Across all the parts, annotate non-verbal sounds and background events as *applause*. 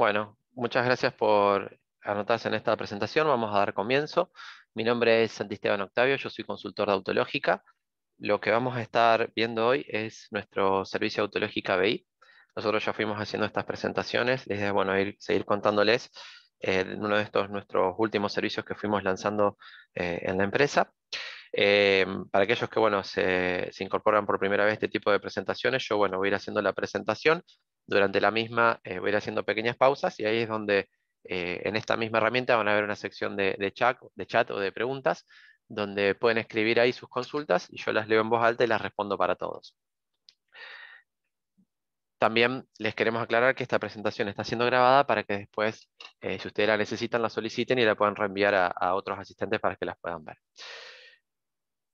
Bueno, muchas gracias por anotarse en esta presentación. Vamos a dar comienzo. Mi nombre es Santisteban Octavio, yo soy consultor de autológica. Lo que vamos a estar viendo hoy es nuestro servicio autológica BI. Nosotros ya fuimos haciendo estas presentaciones, es bueno, ir, seguir contándoles eh, uno de estos nuestros últimos servicios que fuimos lanzando eh, en la empresa. Eh, para aquellos que bueno, se, se, incorporan por primera vez este tipo de presentaciones, yo bueno, voy a ir haciendo la presentación, durante la misma voy a ir haciendo pequeñas pausas y ahí es donde en esta misma herramienta van a ver una sección de, de, chat, de chat o de preguntas, donde pueden escribir ahí sus consultas y yo las leo en voz alta y las respondo para todos. También les queremos aclarar que esta presentación está siendo grabada para que después, eh, si ustedes la necesitan, la soliciten y la puedan reenviar a, otros asistentes para que las puedan ver.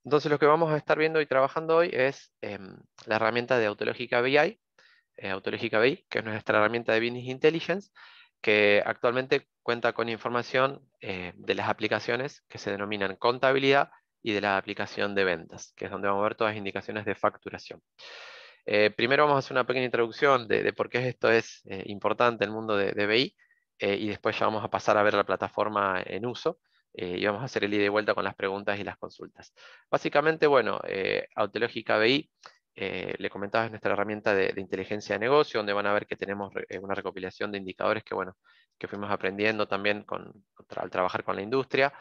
Entonces lo que vamos a estar viendo y trabajando hoy es em, la herramienta de Autológica BI, eh, Autológica BI, que es nuestra herramienta de Business Intelligence, que actualmente cuenta con información eh, de las aplicaciones que se denominan contabilidad y de la aplicación de ventas, que es donde vamos a ver todas las indicaciones de facturación. Eh, primero vamos a hacer una pequeña introducción de, por qué esto es eh, importante en el mundo de, BI eh, y después ya vamos a pasar a ver la plataforma en uso y vamos a hacer el ida y vuelta con las preguntas y las consultas. Básicamente, bueno, Autológica BI, le comentaba, es nuestra herramienta de, inteligencia de negocio, donde van a ver que tenemos una recopilación de indicadores que, bueno, que fuimos aprendiendo también con, al trabajar con la industria.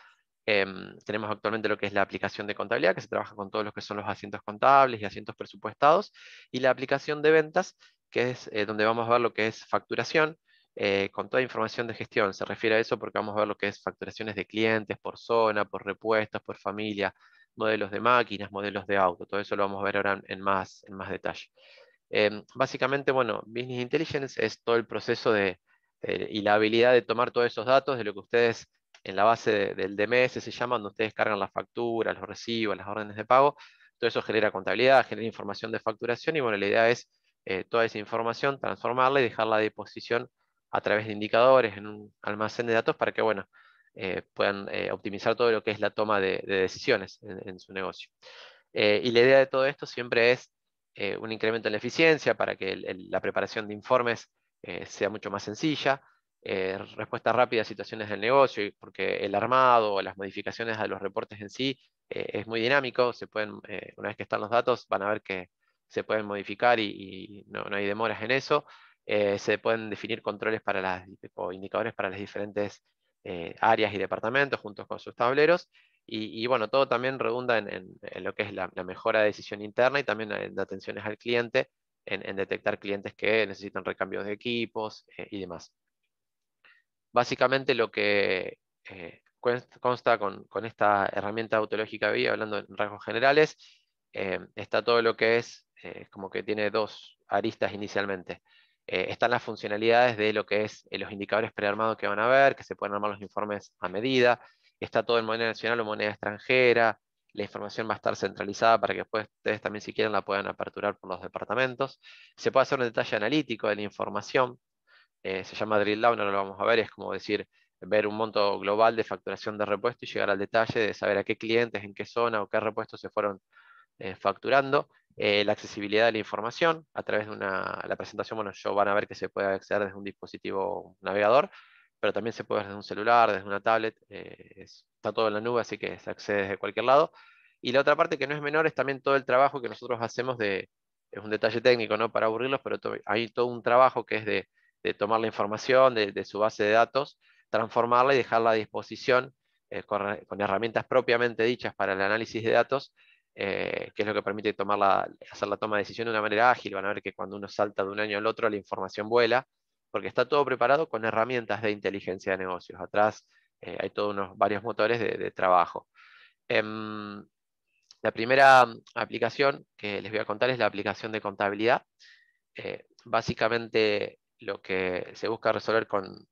Em, tenemos actualmente lo que es la aplicación de contabilidad, que se trabaja con todos los que son los asientos contables y asientos presupuestados, y la aplicación de ventas, que es eh, donde vamos a ver lo que es facturación, eh, con toda información de gestión. Se refiere a eso porque vamos a ver lo que es facturaciones de clientes por zona, por repuestos, por familia, modelos de máquinas, modelos de auto. Todo eso lo vamos a ver ahora en más, en más detalle. Em, básicamente, bueno, Business Intelligence es todo el proceso de, y la habilidad de tomar todos esos datos de lo que ustedes en la base del DMS se llama, donde ustedes cargan las facturas, los recibos, las órdenes de pago. Todo eso genera contabilidad, genera información de facturación y bueno, la idea es eh, toda esa información transformarla y dejarla a disposición a través de indicadores en un almacén de datos para que bueno, eh, puedan eh, optimizar todo lo que es la toma de, decisiones en, su negocio. y la idea de todo esto siempre es un incremento en la eficiencia para que la preparación de informes sea mucho más sencilla, eh, respuesta rápida a situaciones del negocio, porque el armado o las modificaciones a los reportes en sí eh, es muy dinámico, se pueden, eh, una vez que están los datos van a ver que se pueden modificar y, no, hay demoras en eso, se pueden definir controles para las, o indicadores para las diferentes áreas y departamentos juntos con sus tableros, y, bueno, todo también redunda en, lo que es la, mejora de decisión interna y también en atenciones al cliente, en, detectar clientes que necesitan recambios de equipos y demás. Básicamente lo que eh, consta con, esta herramienta autológica BI, hablando en rasgos generales, eh, está todo lo que es, eh, como que tiene dos aristas inicialmente. Están las funcionalidades de lo que es los indicadores prearmados que van a ver, que se pueden armar los informes a medida, está todo en moneda nacional o moneda extranjera, la información va a estar centralizada para que después ustedes también si quieren la puedan aperturar por los departamentos. Se puede hacer un detalle analítico de la información, eh, se llama drill down, ahora lo vamos a ver, es como decir, ver un monto global de facturación de repuesto y llegar al detalle de saber a qué clientes, en qué zona o qué repuestos se fueron eh, facturando. Eh, la accesibilidad de la información a través de una, la presentación, bueno, yo van a ver que se puede acceder desde un dispositivo navegador, pero también se puede desde un celular, desde una tablet, está todo en la nube, así que se accede desde cualquier lado. Y la otra parte que no es menor es también todo el trabajo que nosotros hacemos de, es un detalle técnico, no para aburrirlos, pero hay todo un trabajo que es de de tomar la información de, su base de datos, transformarla y dejarla a disposición eh, con, herramientas propiamente dichas para el análisis de datos, eh, que es lo que permite tomar hacer la toma de decisión de una manera ágil. Van a ver que cuando uno salta de un año al otro, la información vuela, porque está todo preparado con herramientas de inteligencia de negocios. Atrás eh, hay todos unos varios motores de, trabajo. Em, la primera aplicación que les voy a contar es la aplicación de contabilidad. básicamente lo que se busca resolver con,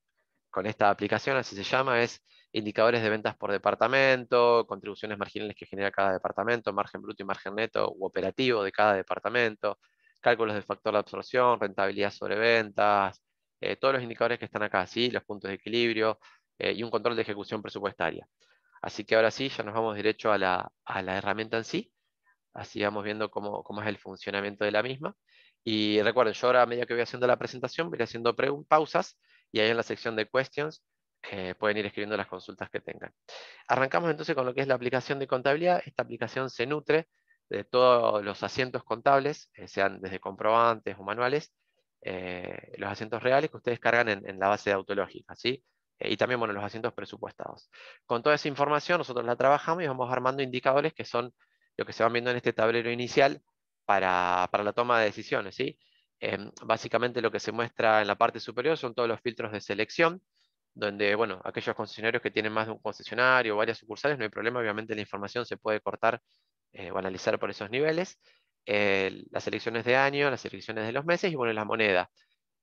esta aplicación, así se llama, es indicadores de ventas por departamento, contribuciones marginales que genera cada departamento, margen bruto y margen neto u operativo de cada departamento, cálculos del factor de absorción, rentabilidad sobre ventas, eh, todos los indicadores que están acá, ¿sí? los puntos de equilibrio eh, y un control de ejecución presupuestaria. Así que ahora sí, ya nos vamos derecho a la, herramienta en sí, así vamos viendo cómo, cómo es el funcionamiento de la misma. Y recuerden, yo ahora a medida que voy haciendo la presentación, voy haciendo pausas y ahí en la sección de questions eh, pueden ir escribiendo las consultas que tengan. Arrancamos entonces con lo que es la aplicación de contabilidad. Esta aplicación se nutre de todos los asientos contables, eh, sean desde comprobantes o manuales, eh, los asientos reales que ustedes cargan en, la base de autológica, ¿sí? y también los asientos presupuestados. Con toda esa información nosotros la trabajamos y vamos armando indicadores que son lo que se van viendo en este tablero inicial para, la toma de decisiones. ¿sí? Em, básicamente lo que se muestra en la parte superior son todos los filtros de selección, donde, bueno, aquellos concesionarios que tienen más de un concesionario o varias sucursales, no hay problema, obviamente la información se puede cortar eh, o analizar por esos niveles. las selecciones de año, las selecciones de los meses y, bueno, la moneda.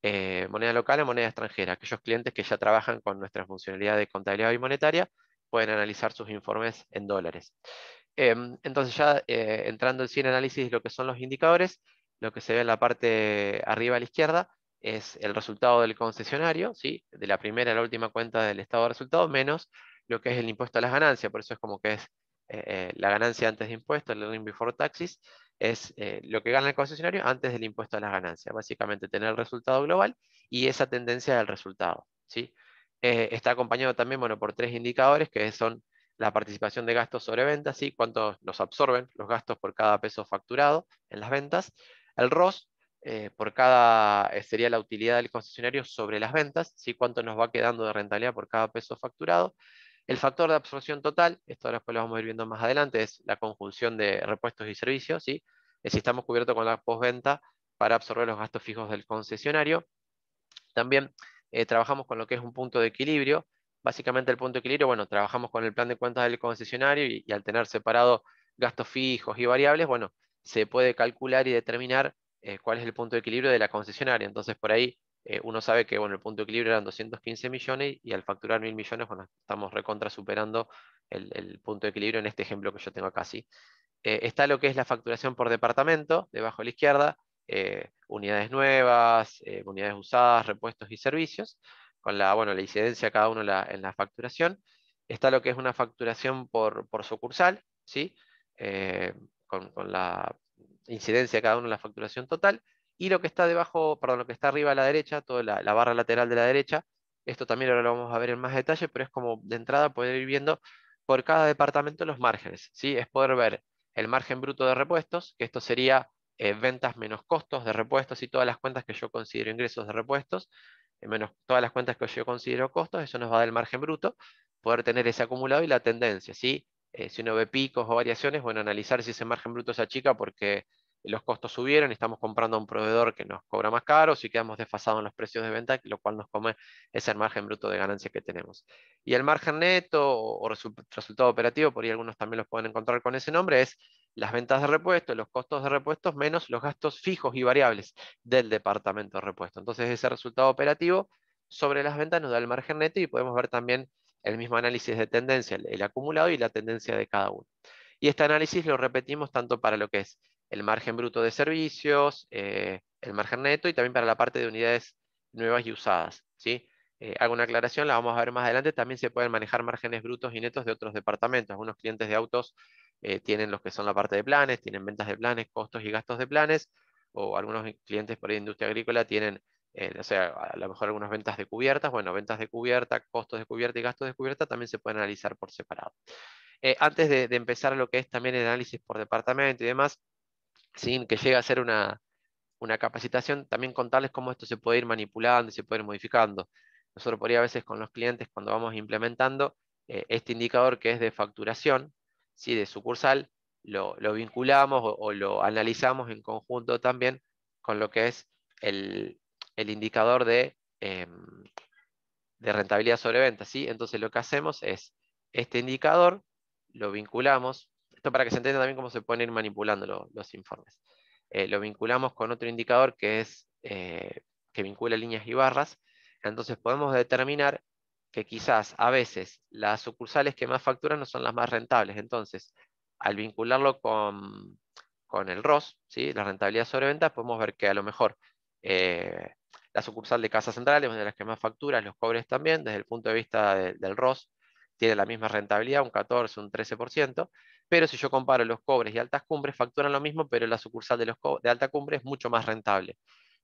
Eh, moneda local o moneda extranjera. Aquellos clientes que ya trabajan con nuestra funcionalidad de contabilidad bimonetaria pueden analizar sus informes en dólares. Em, entonces ya eh, entrando en sí análisis de lo que son los indicadores, lo que se ve en la parte arriba a la izquierda es el resultado del concesionario, ¿sí? de la primera a la última cuenta del estado de resultados, menos lo que es el impuesto a las ganancias, por eso es como que es eh, eh, la ganancia antes de impuestos, el earning before taxes, es eh, lo que gana el concesionario antes del impuesto a las ganancias, básicamente tener el resultado global y esa tendencia del resultado. ¿sí? está acompañado también bueno, por tres indicadores que son la participación de gastos sobre ventas, ¿sí? cuánto nos absorben los gastos por cada peso facturado en las ventas, el ROS, eh, por cada, eh, sería la utilidad del concesionario sobre las ventas, ¿sí? cuánto nos va quedando de rentabilidad por cada peso facturado. El factor de absorción total, esto después lo vamos a ir viendo más adelante, es la conjunción de repuestos y servicios, ¿sí? es si estamos cubiertos con la postventa para absorber los gastos fijos del concesionario. También eh, trabajamos con lo que es un punto de equilibrio. Básicamente el punto de equilibrio, bueno, trabajamos con el plan de cuentas del concesionario y, al tener separado gastos fijos y variables, bueno, se puede calcular y determinar eh, cuál es el punto de equilibrio de la concesionaria. Entonces, por ahí eh, uno sabe que bueno, el punto de equilibrio eran 215 millones y al facturar 1000 millones, bueno, estamos recontra superando el, punto de equilibrio en este ejemplo que yo tengo acá. ¿sí? Eh, está lo que es la facturación por departamento, debajo a la izquierda, unidades nuevas, unidades usadas, repuestos y servicios, con la, bueno, la incidencia cada uno en la, facturación. Está lo que es una facturación por, sucursal, ¿sí? con, la incidencia cada uno en la facturación total, y lo que está debajo, perdón, lo que está arriba a la derecha, toda la, barra lateral de la derecha, esto también ahora lo vamos a ver en más detalle, pero es como de entrada poder ir viendo por cada departamento los márgenes, ¿sí? Es poder ver el margen bruto de repuestos, que esto sería eh, ventas menos costos de repuestos y todas las cuentas que yo considero ingresos de repuestos, eh, menos todas las cuentas que yo considero costos, eso nos va a dar el margen bruto, poder tener ese acumulado y la tendencia, ¿sí? Eh, si uno ve picos o variaciones, bueno, analizar si ese margen bruto se achica porque los costos subieron y estamos comprando a un proveedor que nos cobra más caro, si quedamos desfasados en los precios de venta, lo cual nos come ese margen bruto de ganancia que tenemos. Y el margen neto o, resultado operativo, por ahí algunos también los pueden encontrar con ese nombre, es las ventas de repuesto, los costos de repuestos menos los gastos fijos y variables del departamento de repuesto. Entonces ese resultado operativo sobre las ventas nos da el margen neto y podemos ver también el mismo análisis de tendencia, el acumulado y la tendencia de cada uno. Y este análisis lo repetimos tanto para lo que es el margen bruto de servicios, eh, el margen neto y también para la parte de unidades nuevas y usadas. ¿sí? Eh, hago una aclaración, la vamos a ver más adelante, también se pueden manejar márgenes brutos y netos de otros departamentos. Algunos clientes de autos eh, tienen los que son la parte de planes, tienen ventas de planes, costos y gastos de planes, o algunos clientes por ahí de industria agrícola tienen, o sea, a lo mejor algunas ventas de cubiertas, bueno, ventas de cubierta, costos de cubierta y gastos de cubierta también se pueden analizar por separado. antes de, de empezar lo que es también el análisis por departamento y demás, sin que llegue a ser una, capacitación, también contarles cómo esto se puede ir manipulando y se puede ir modificando. Nosotros por ahí a veces con los clientes cuando vamos implementando eh, este indicador que es de facturación, ¿sí? de sucursal, lo, vinculamos o, lo analizamos en conjunto también con lo que es el, indicador de, em, de rentabilidad sobre venta. ¿sí? Entonces lo que hacemos es este indicador, lo vinculamos esto para que se entienda también cómo se pueden ir manipulando los informes. Eh, lo vinculamos con otro indicador que es eh, que vincula líneas y barras. Entonces podemos determinar que quizás a veces las sucursales que más facturan no son las más rentables. Entonces, al vincularlo con, el ROS, ¿sí? la rentabilidad sobre ventas, podemos ver que a lo mejor eh, la sucursal de Casa Central es una de las que más factura, los cobres también, desde el punto de vista del ROS, tiene la misma rentabilidad, un 14, un 13%, pero si yo comparo los cobres y altas cumbres, facturan lo mismo, pero la sucursal de, los de alta cumbre es mucho más rentable.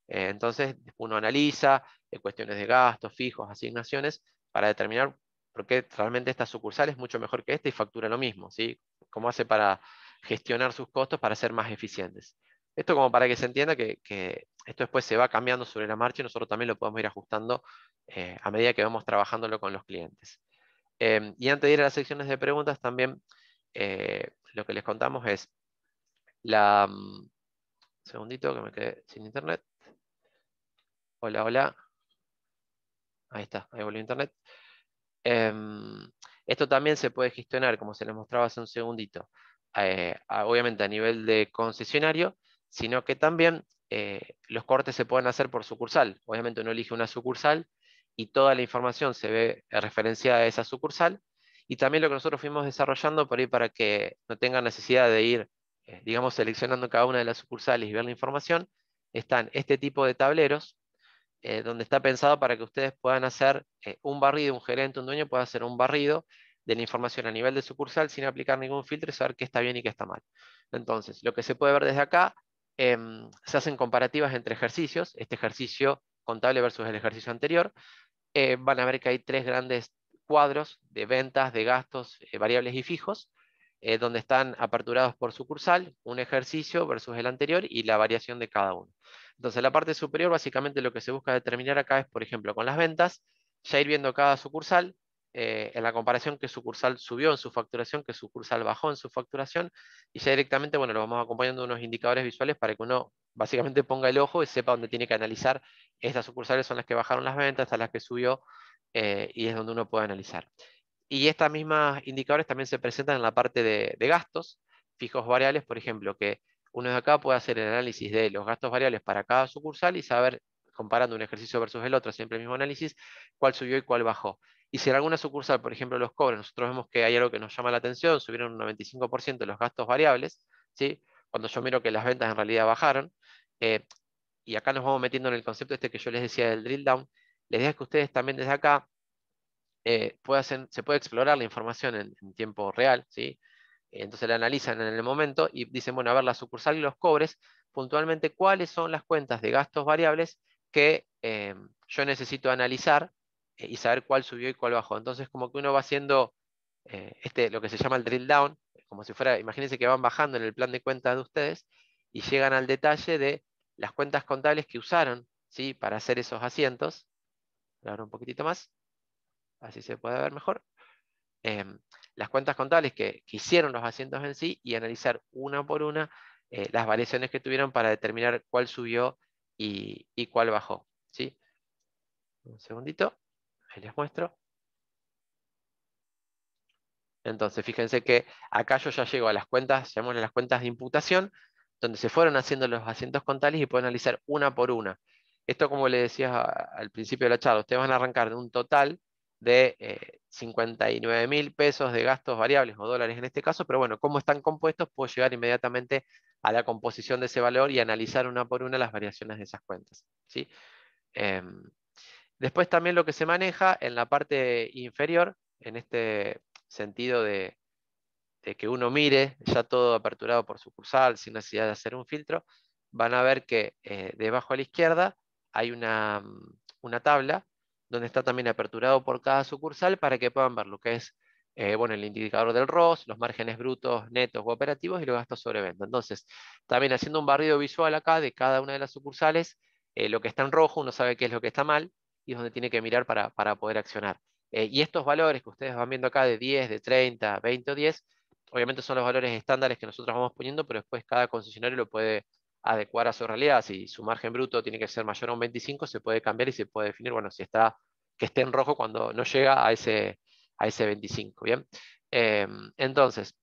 entonces uno analiza cuestiones de gastos, fijos, asignaciones, para determinar por qué realmente esta sucursal es mucho mejor que esta y factura lo mismo, ¿sí? Cómo hace para gestionar sus costos para ser más eficientes. Esto como para que se entienda que, esto después se va cambiando sobre la marcha y nosotros también lo podemos ir ajustando eh, a medida que vamos trabajándolo con los clientes. Em, y antes de ir a las secciones de preguntas, también eh, lo que les contamos es la... Un mm, segundito que me quedé sin internet. Hola, hola. Ahí está, ahí volvió internet. Em, esto también se puede gestionar, como se les mostraba hace un segundito, eh, obviamente a nivel de concesionario, sino que también eh, los cortes se pueden hacer por sucursal. Obviamente uno elige una sucursal y toda la información se ve referenciada a esa sucursal. Y también lo que nosotros fuimos desarrollando por ahí para que no tengan necesidad de ir, eh, digamos, seleccionando cada una de las sucursales y ver la información, están este tipo de tableros eh, donde está pensado para que ustedes puedan hacer un barrido, un gerente, un dueño pueda hacer un barrido de la información a nivel de sucursal sin aplicar ningún filtro y saber qué está bien y qué está mal. Entonces, lo que se puede ver desde acá Em, se hacen comparativas entre ejercicios, este ejercicio contable versus el ejercicio anterior. Eh, van a ver que hay tres grandes cuadros de ventas, de gastos, eh, variables y fijos, eh, donde están aperturados por sucursal, un ejercicio versus el anterior y la variación de cada uno. Entonces, la parte superior, básicamente lo que se busca determinar acá es, por ejemplo, con las ventas, ya ir viendo cada sucursal, eh, en la comparación que sucursal subió en su facturación, que sucursal bajó en su facturación, y ya directamente, bueno, lo vamos acompañando unos indicadores visuales para que uno básicamente ponga el ojo y sepa dónde tiene que analizar. Estas sucursales son las que bajaron las ventas, estas las que subió, eh, y es donde uno puede analizar. Y estos mismos indicadores también se presentan en la parte de, gastos, fijos variables, por ejemplo, que uno de acá puede hacer el análisis de los gastos variables para cada sucursal y saber, comparando un ejercicio versus el otro, siempre el mismo análisis, cuál subió y cuál bajó. Y si en alguna sucursal, por ejemplo, los cobres, nosotros vemos que hay algo que nos llama la atención, subieron un 95% los gastos variables, ¿sí? cuando yo miro que las ventas en realidad bajaron, eh, y acá nos vamos metiendo en el concepto este que yo les decía del drill down, les idea que ustedes también desde acá eh, se puede explorar la información en, tiempo real, ¿sí? entonces la analizan en el momento y dicen, bueno, a ver, la sucursal y los cobres, puntualmente, cuáles son las cuentas de gastos variables que eh, yo necesito analizar eh, y saber cuál subió y cuál bajó. Entonces, como que uno va haciendo eh, este, lo que se llama el drill down, como si fuera, imagínense que van bajando en el plan de cuentas de ustedes y llegan al detalle de las cuentas contables que usaron ¿sí? para hacer esos asientos. Un poquitito más, así se puede ver mejor. Em, las cuentas contables que, hicieron los asientos en sí y analizar una por una eh, las variaciones que tuvieron para determinar cuál subió y, cuál bajó. ¿sí? Un segundito les muestro. Entonces, fíjense que acá yo ya llego a las cuentas, llamémosle las cuentas de imputación, donde se fueron haciendo los asientos contables y puedo analizar una por una. Esto, como le decía al principio de la charla, ustedes van a arrancar de un total de 59 eh, mil pesos de gastos variables o dólares en este caso, pero bueno, como están compuestos, puedo llegar inmediatamente a la composición de ese valor y analizar una por una las variaciones de esas cuentas. ¿sí? Em, Después también lo que se maneja en la parte inferior, en este sentido de, que uno mire ya todo aperturado por sucursal sin necesidad de hacer un filtro, van a ver que eh, debajo a la izquierda hay una, una, tabla donde está también aperturado por cada sucursal para que puedan ver lo que es eh, bueno, el indicador del ROS, los márgenes brutos, netos o operativos y los gastos sobre venta. Entonces, también haciendo un barrido visual acá de cada una de las sucursales, eh, lo que está en rojo uno sabe qué es lo que está mal, y es donde tiene que mirar para, poder accionar. Eh, y estos valores que ustedes van viendo acá de 10, de 30, 20 o 10, obviamente son los valores estándares que nosotros vamos poniendo, pero después cada concesionario lo puede adecuar a su realidad. Si su margen bruto tiene que ser mayor a un 25, se puede cambiar y se puede definir, bueno, si está, que esté en rojo cuando no llega a ese, a ese 25, ¿bien? Em, entonces,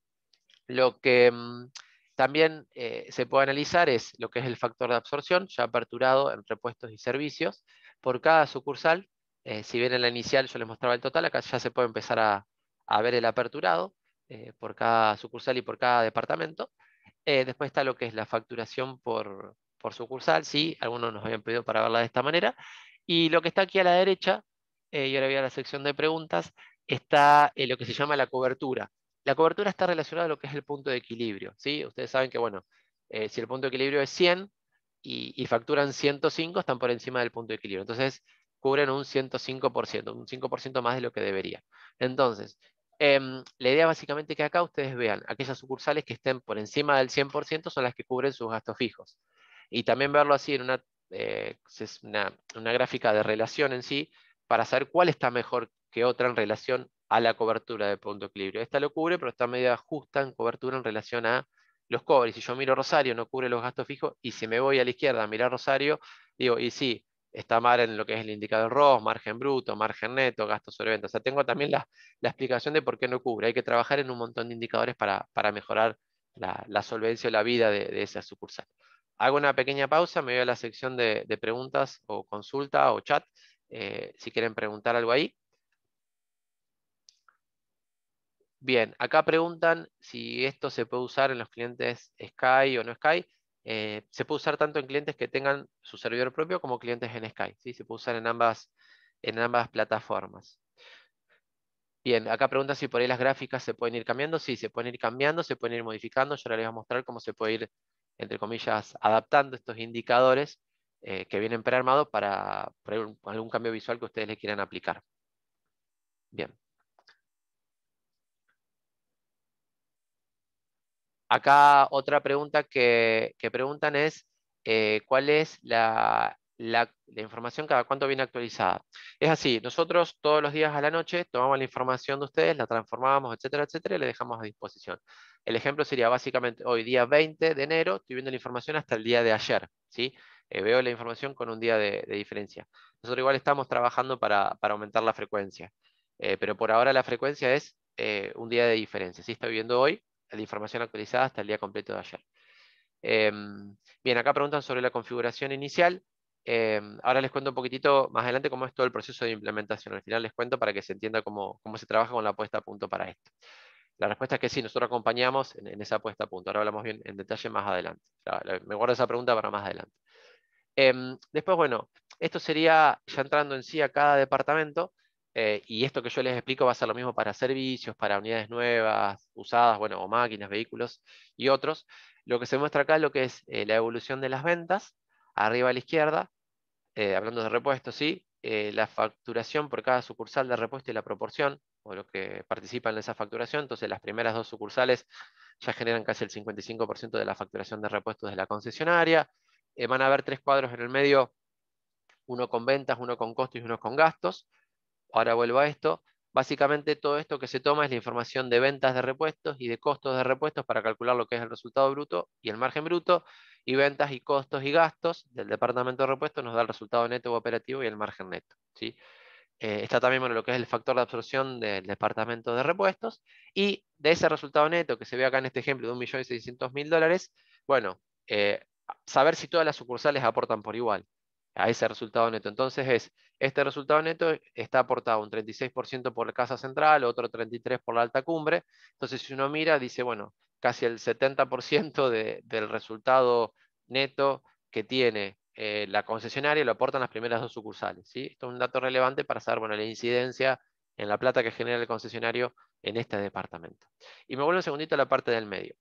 lo que mm, también eh, se puede analizar es lo que es el factor de absorción, ya aperturado en repuestos y servicios, por cada sucursal. Eh, si bien en la inicial yo les mostraba el total, acá ya se puede empezar a, ver el aperturado eh, por cada sucursal y por cada departamento. Eh, después está lo que es la facturación por, sucursal, sí, algunos nos habían pedido para verla de esta manera. Y lo que está aquí a la derecha, y ahora voy a la sección de preguntas, está lo que se llama la cobertura. La cobertura está relacionada a lo que es el punto de equilibrio. ¿sí? Ustedes saben que, bueno, si el punto de equilibrio es 100, y, facturan 105, están por encima del punto de equilibrio. Entonces, cubren un 105%, un 5% más de lo que debería. Entonces, em, la idea básicamente que acá ustedes vean, aquellas sucursales que estén por encima del 100% son las que cubren sus gastos fijos. Y también verlo así en una, eh, una, una gráfica de relación en sí, para saber cuál está mejor que otra en relación a la cobertura de punto equilibrio. Esta lo cubre, pero está media justa en cobertura en relación a los cobres. Si yo miro Rosario, no cubre los gastos fijos, y si me voy a la izquierda a mirar Rosario, digo, y sí, está mal en lo que es el indicador ROS, margen bruto, margen neto, gastos sobre venta. O sea, tengo también la, explicación de por qué no cubre. Hay que trabajar en un montón de indicadores para, mejorar la, solvencia o la vida de, esa sucursal. Hago una pequeña pausa, me voy a la sección de, preguntas o consulta o chat, eh, si quieren preguntar algo ahí. Bien, acá preguntan si esto se puede usar en los clientes Sky o no Sky. Eh, se puede usar tanto en clientes que tengan su servidor propio como clientes en Sky. ¿sí? Se puede usar en ambas, en ambas plataformas. Bien, acá preguntan si por ahí las gráficas se pueden ir cambiando. Sí, se pueden ir cambiando, se pueden ir modificando. Yo ahora les voy a mostrar cómo se puede ir, entre comillas, adaptando estos indicadores eh, que vienen prearmados para, para algún cambio visual que ustedes le quieran aplicar. Bien. Acá otra pregunta que, preguntan es, eh, ¿cuál es la, información cada cuánto viene actualizada? Es así, nosotros todos los días a la noche tomamos la información de ustedes, la transformamos, etcétera, etcétera, y la dejamos a disposición. El ejemplo sería básicamente hoy día 20 de enero, estoy viendo la información hasta el día de ayer, ¿sí? Eh, veo la información con un día de, diferencia. Nosotros igual estamos trabajando para, aumentar la frecuencia, eh, pero por ahora la frecuencia es un día de diferencia. Si está viviendo hoy, la información actualizada hasta el día completo de ayer. Em, bien, acá preguntan sobre la configuración inicial. Em, ahora les cuento un poquitito más adelante cómo es todo el proceso de implementación. Al final les cuento para que se entienda cómo, se trabaja con la puesta a punto para esto. La respuesta es que sí, nosotros acompañamos en, esa puesta a punto. Ahora hablamos bien en detalle más adelante. me guardo esa pregunta para más adelante. Em, después, bueno, esto sería ya entrando en sí a cada departamento. Eh, y esto que yo les explico va a ser lo mismo para servicios, para unidades nuevas, usadas, bueno, o máquinas, vehículos y otros. Lo que se muestra acá es lo que es eh, la evolución de las ventas, arriba a la izquierda, eh, hablando de repuestos, ¿sí? la facturación por cada sucursal de repuesto y la proporción, o los que participan en esa facturación. Entonces, las primeras dos sucursales ya generan casi el 55% de la facturación de repuestos de la concesionaria. van a haber tres cuadros en el medio, uno con ventas, uno con costos y uno con gastos. Ahora vuelvo a esto. Básicamente todo esto que se toma es la información de ventas de repuestos y de costos de repuestos para calcular lo que es el resultado bruto y el margen bruto, y ventas y costos y gastos del departamento de repuestos nos da el resultado neto operativo y el margen neto. Eh, está también lo que es el factor de absorción del departamento de repuestos, y de ese resultado neto que se ve acá en este ejemplo de 1.600.000 dólares, bueno, eh, saber si todas las sucursales aportan por igual a ese resultado neto. Entonces es, este resultado neto está aportado un 36% por la casa central, otro 33% por la alta cumbre. Entonces si uno mira, dice, bueno, casi el 70% del resultado neto que tiene eh, la concesionaria lo aportan las primeras dos sucursales. ¿sí? Esto es un dato relevante para saber bueno, la incidencia en la plata que genera el concesionario en este departamento. Y me vuelvo un segundito a la parte del medio.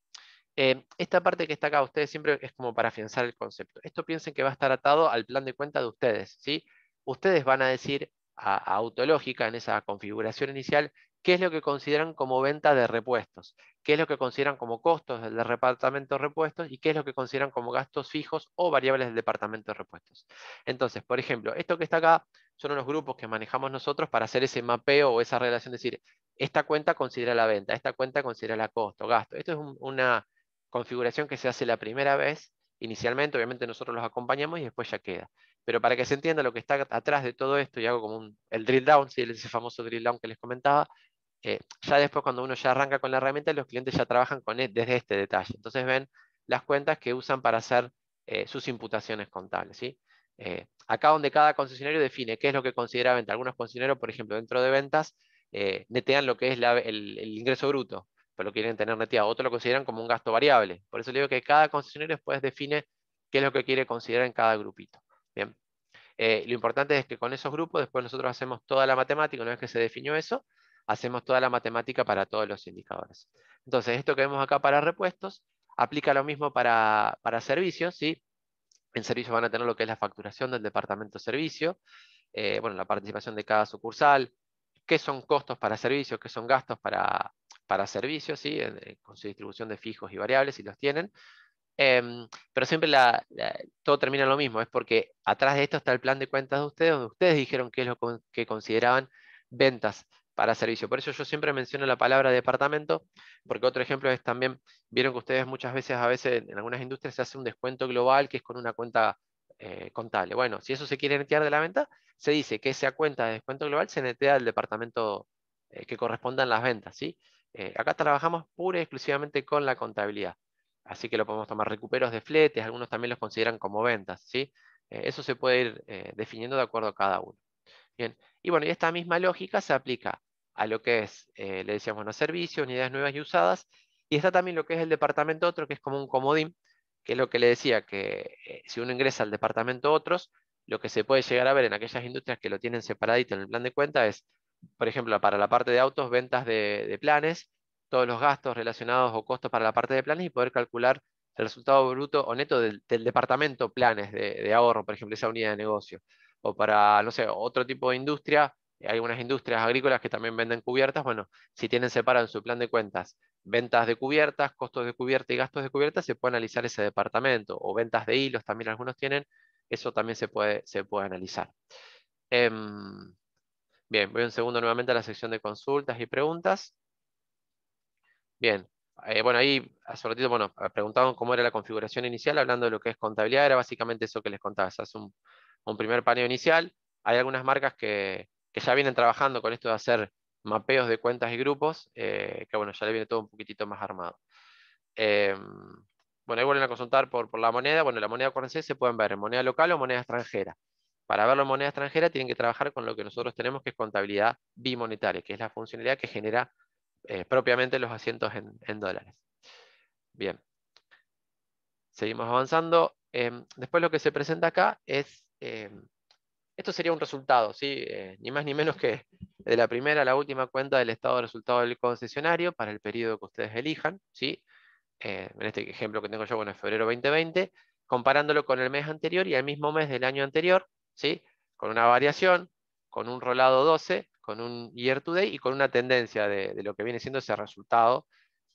Eh, esta parte que está acá, ustedes siempre es como para afianzar el concepto. Esto piensen que va a estar atado al plan de cuenta de ustedes. ¿sí? Ustedes van a decir a, Autológica en esa configuración inicial qué es lo que consideran como venta de repuestos, qué es lo que consideran como costos del departamento de repuestos y qué es lo que consideran como gastos fijos o variables del departamento de repuestos. Entonces, por ejemplo, esto que está acá son unos grupos que manejamos nosotros para hacer ese mapeo o esa relación, decir, esta cuenta considera la venta, esta cuenta considera la costo, gasto. Esto es una, configuración que se hace la primera vez, inicialmente, obviamente nosotros los acompañamos y después ya queda. Pero para que se entienda lo que está atrás de todo esto, y hago como un, el drill down, ¿sí? ese famoso drill down que les comentaba, eh, ya después cuando uno ya arranca con la herramienta, los clientes ya trabajan con él desde este detalle. Entonces ven las cuentas que usan para hacer eh, sus imputaciones contables. ¿sí? Eh, acá donde cada concesionario define qué es lo que considera venta. Algunos concesionarios, por ejemplo, dentro de ventas, netean lo que es el, ingreso bruto pero lo quieren tener neteado. Otros lo consideran como un gasto variable. Por eso le digo que cada concesionario después define qué es lo que quiere considerar en cada grupito. Bien. Eh, lo importante es que con esos grupos después nosotros hacemos toda la matemática, una vez que se definió eso, hacemos toda la matemática para todos los indicadores. Entonces, esto que vemos acá para repuestos, aplica lo mismo para, para servicios, ¿sí? En servicio van a tener lo que es la facturación del departamento de servicio, eh, bueno, la participación de cada sucursal, qué son costos para servicios, qué son gastos para, para servicios, ¿sí? con su distribución de fijos y variables, si los tienen. Em, pero siempre todo termina lo mismo, es porque atrás de esto está el plan de cuentas de ustedes, donde ustedes dijeron qué es lo que consideraban ventas para servicio. Por eso yo siempre menciono la palabra departamento, porque otro ejemplo es también, vieron que ustedes muchas veces, a veces en algunas industrias se hace un descuento global que es con una cuenta eh, contable. Bueno, si eso se quiere netear de la venta, se dice que esa cuenta de descuento global se netea del departamento eh, que corresponda en las ventas. ¿sí? Eh, acá trabajamos pura y exclusivamente con la contabilidad. Así que lo podemos tomar recuperos de fletes, algunos también los consideran como ventas. ¿sí? eso se puede ir definiendo de acuerdo a cada uno. Bien, y bueno, y esta misma lógica se aplica a lo que es, le decíamos, bueno, servicios, unidades nuevas y usadas, y está también lo que es el departamento otro, que es como un comodín, que es lo que le decía, que eh, si uno ingresa al departamento otros, lo que se puede llegar a ver en aquellas industrias que lo tienen separadito en el plan de cuenta es, por ejemplo, para la parte de autos, ventas de, planes, todos los gastos relacionados o costos para la parte de planes y poder calcular el resultado bruto o neto del, departamento planes de, de, ahorro, por ejemplo, esa unidad de negocio. O para, no sé, otro tipo de industria, hay algunas industrias agrícolas que también venden cubiertas, bueno, si tienen separado en su plan de cuentas ventas de cubiertas, costos de cubierta y gastos de cubierta, se puede analizar ese departamento, o ventas de hilos también algunos tienen, eso también se puede, se puede analizar. Em, bien, voy un segundo nuevamente a la sección de consultas y preguntas. Bien, eh, bueno, ahí hace ratito, bueno, preguntaban cómo era la configuración inicial, hablando de lo que es contabilidad, era básicamente eso que les contaba, se hace un, primer paneo inicial, hay algunas marcas que, que ya vienen trabajando con esto de hacer mapeos de cuentas y grupos, eh, que bueno, ya le viene todo un poquitito más armado. Em, bueno, ahí vuelven a consultar por, por la moneda. Bueno, la moneda currency se pueden ver en moneda local o moneda extranjera. Para verlo en moneda extranjera tienen que trabajar con lo que nosotros tenemos, que es contabilidad bimonetaria, que es la funcionalidad que genera eh, propiamente los asientos en, dólares. Bien. Seguimos avanzando. Em, después lo que se presenta acá es em, esto sería un resultado, ¿sí? Eh, ni más ni menos que de la primera a la última cuenta del estado de resultado del concesionario para el periodo que ustedes elijan. ¿sí? Eh, en este ejemplo que tengo yo, bueno, es febrero 2020, comparándolo con el mes anterior y el mismo mes del año anterior, ¿sí? con una variación, con un rolado 12, con un year to date y con una tendencia de, lo que viene siendo ese resultado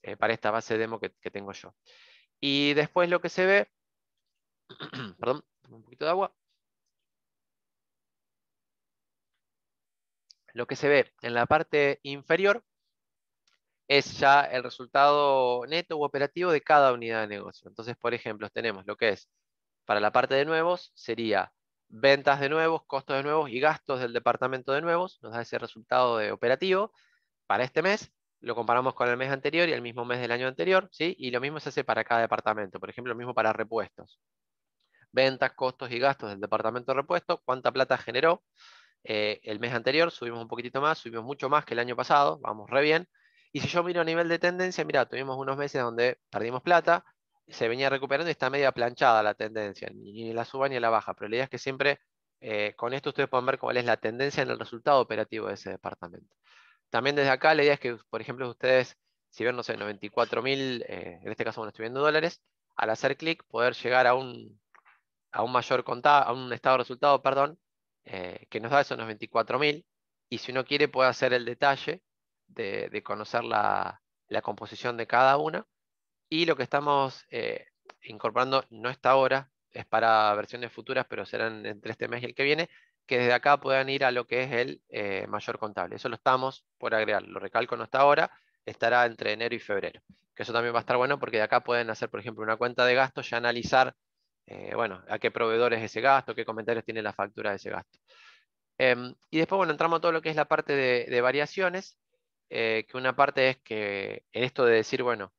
eh, para esta base demo que, que tengo yo. Y después lo que se ve, *clears throat* perdón, un poquito de agua. Lo que se ve en la parte inferior es ya el resultado neto u operativo de cada unidad de negocio. Entonces, por ejemplo, tenemos lo que es, para la parte de nuevos, sería ventas de nuevos, costos de nuevos y gastos del departamento de nuevos, nos da ese resultado de operativo. Para este mes, lo comparamos con el mes anterior y el mismo mes del año anterior, ¿sí? Y lo mismo se hace para cada departamento, por ejemplo, lo mismo para repuestos. Ventas, costos y gastos del departamento de repuestos, cuánta plata generó, eh, el mes anterior subimos un poquitito más, subimos mucho más que el año pasado, vamos re bien. Y si yo miro a nivel de tendencia, mira, tuvimos unos meses donde perdimos plata, se venía recuperando y está media planchada la tendencia, ni, la suba ni la baja, pero la idea es que siempre eh, con esto ustedes pueden ver cuál es la tendencia en el resultado operativo de ese departamento. También desde acá la idea es que, por ejemplo, ustedes, si ven, no sé, 94.000, eh, en este caso bueno, estoy viendo dólares, al hacer clic poder llegar a un, a un mayor contado, a un estado de resultado, perdón, eh, que nos da esos 24.000, y si uno quiere puede hacer el detalle de, conocer la, composición de cada una, y lo que estamos eh, incorporando no está ahora, es para versiones futuras, pero serán entre este mes y el que viene, que desde acá puedan ir a lo que es el eh, mayor contable. Eso lo estamos por agregar, lo recalco no está ahora, estará entre enero y febrero. Que eso también va a estar bueno porque de acá pueden hacer, por ejemplo, una cuenta de gastos, ya analizar eh, bueno, a qué proveedores ese gasto, qué comentarios tiene la factura de ese gasto. Em, y después, bueno, entramos a todo lo que es la parte de, variaciones, eh, que una parte es que en esto de decir, bueno,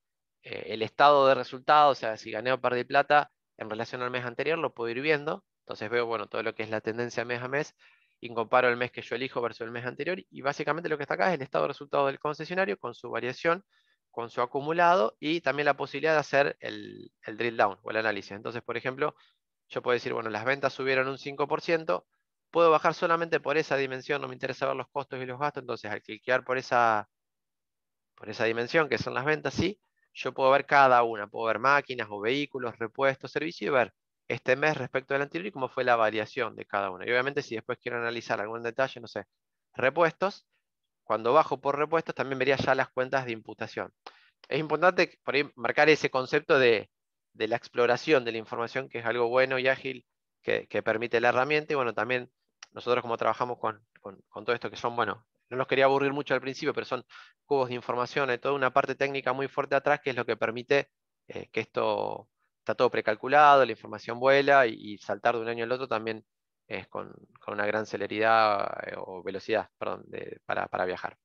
eh, el estado de resultados, o sea, si gané o perdí plata en relación al mes anterior, lo puedo ir viendo. Entonces veo, bueno, todo lo que es la tendencia mes a mes y comparo el mes que yo elijo versus el mes anterior. Y básicamente lo que está acá es el estado de resultados del concesionario con su variación con su acumulado y también la posibilidad de hacer el, drill down o el análisis. Entonces, por ejemplo, yo puedo decir, bueno, las ventas subieron un 5%, puedo bajar solamente por esa dimensión, no me interesa ver los costos y los gastos, entonces al cliquear por esa, por esa dimensión que son las ventas, sí, yo puedo ver cada una, puedo ver máquinas o vehículos, repuestos, servicios y ver este mes respecto del anterior y cómo fue la variación de cada uno. Y obviamente si después quiero analizar algún detalle, no sé, repuestos, cuando bajo por repuestos también vería ya las cuentas de imputación. Es importante por ahí marcar ese concepto de, la exploración de la información, que es algo bueno y ágil que, permite la herramienta. Y bueno, también nosotros como trabajamos con, todo esto, que son, bueno, no los quería aburrir mucho al principio, pero son cubos de información, hay toda una parte técnica muy fuerte atrás, que es lo que permite eh, que esto está todo precalculado, la información vuela y, saltar de un año al otro también es con, una gran celeridad eh, o velocidad perdón, para, viajar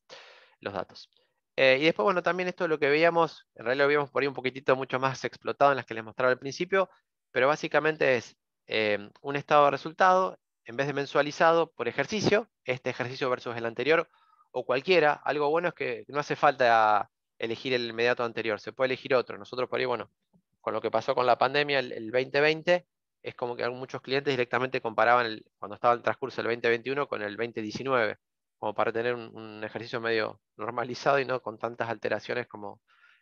los datos. Eh, y después, bueno, también esto lo que veíamos, en realidad lo veíamos por ahí un poquitito mucho más explotado en las que les mostraba al principio, pero básicamente es un estado de resultado, en vez de mensualizado por ejercicio, este ejercicio versus el anterior, o cualquiera, algo bueno es que no hace falta elegir el inmediato anterior, se puede elegir otro. Nosotros por ahí, bueno, con lo que pasó con la pandemia el, 2020, es como que muchos clientes directamente comparaban cuando estaba en transcurso el 2021 con el 2019, como para tener un, ejercicio medio normalizado y no con tantas alteraciones como,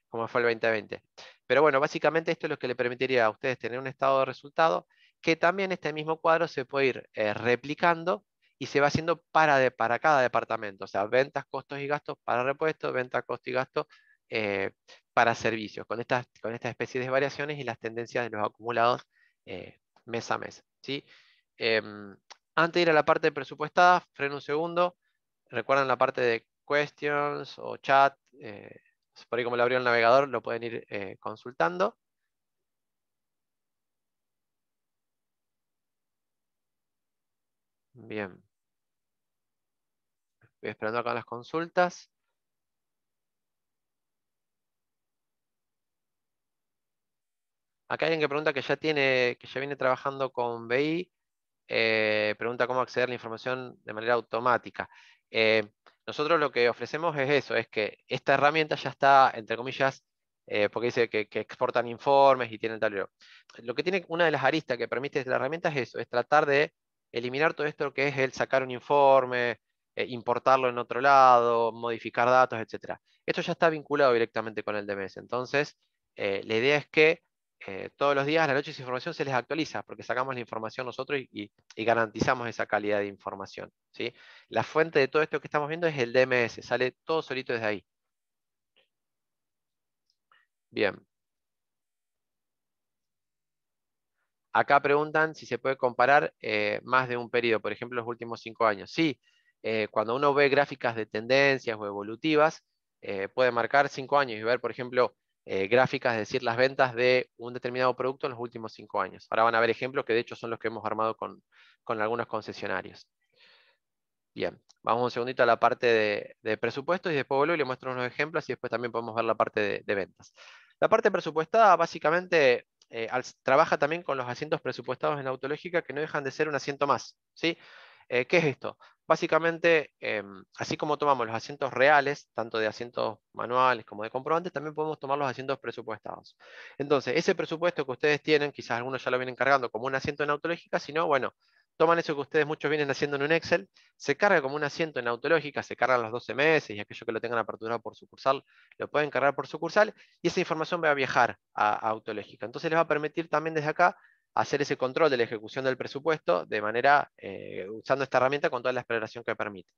como fue el 2020. Pero bueno, básicamente esto es lo que le permitiría a ustedes tener un estado de resultado, que también este mismo cuadro se puede ir eh, replicando y se va haciendo para, para cada departamento, o sea, ventas, costos y gastos para repuestos, ventas, costos y gastos eh, para servicios, con estas con esta especie de variaciones y las tendencias de los acumulados eh, mes a mes. ¿sí? Em, antes de ir a la parte presupuestada, freno un segundo. Recuerdan la parte de questions o chat. Por ahí como le abrió el navegador, lo pueden ir consultando. Bien. Estoy esperando acá las consultas. Acá hay alguien que pregunta que ya tiene, que ya viene trabajando con BI, eh, pregunta cómo acceder a la información de manera automática. Eh, nosotros lo que ofrecemos es eso, es que esta herramienta ya está, entre comillas, eh, porque dice que, exportan informes y tienen tal. Lo que tiene una de las aristas que permite la herramienta es eso, es tratar de eliminar todo esto que es el sacar un informe, importarlo en otro lado, modificar datos, etc. Esto ya está vinculado directamente con el DMS. Entonces, la idea es que eh, todos los días a la noche esa información se les actualiza, porque sacamos la información nosotros y, garantizamos esa calidad de información. ¿sí? La fuente de todo esto que estamos viendo es el DMS, sale todo solito desde ahí. Bien. Acá preguntan si se puede comparar eh, más de un periodo, por ejemplo, los últimos cinco años. Sí, eh, cuando uno ve gráficas de tendencias o evolutivas, puede marcar cinco años y ver, por ejemplo, eh, gráficas, es decir, las ventas de un determinado producto en los últimos cinco años. Ahora van a ver ejemplos que de hecho son los que hemos armado con, algunos concesionarios. Bien, vamos un segundito a la parte de, presupuesto y después vuelvo y le muestro unos ejemplos y después también podemos ver la parte de, ventas. La parte presupuestada básicamente eh, trabaja también con los asientos presupuestados en autológica que no dejan de ser un asiento más. ¿sí? Eh, ¿Qué es esto? Básicamente, em, así como tomamos los asientos reales, tanto de asientos manuales como de comprobantes, también podemos tomar los asientos presupuestados. Entonces, ese presupuesto que ustedes tienen, quizás algunos ya lo vienen cargando como un asiento en autológica, si no, bueno, toman eso que ustedes muchos vienen haciendo en un Excel, se carga como un asiento en autológica, se cargan los 12 meses y aquellos que lo tengan aperturado por sucursal, lo pueden cargar por sucursal y esa información va a viajar a autológica. Entonces les va a permitir también desde acá hacer ese control de la ejecución del presupuesto de manera, eh, usando esta herramienta con toda la exploración que permite.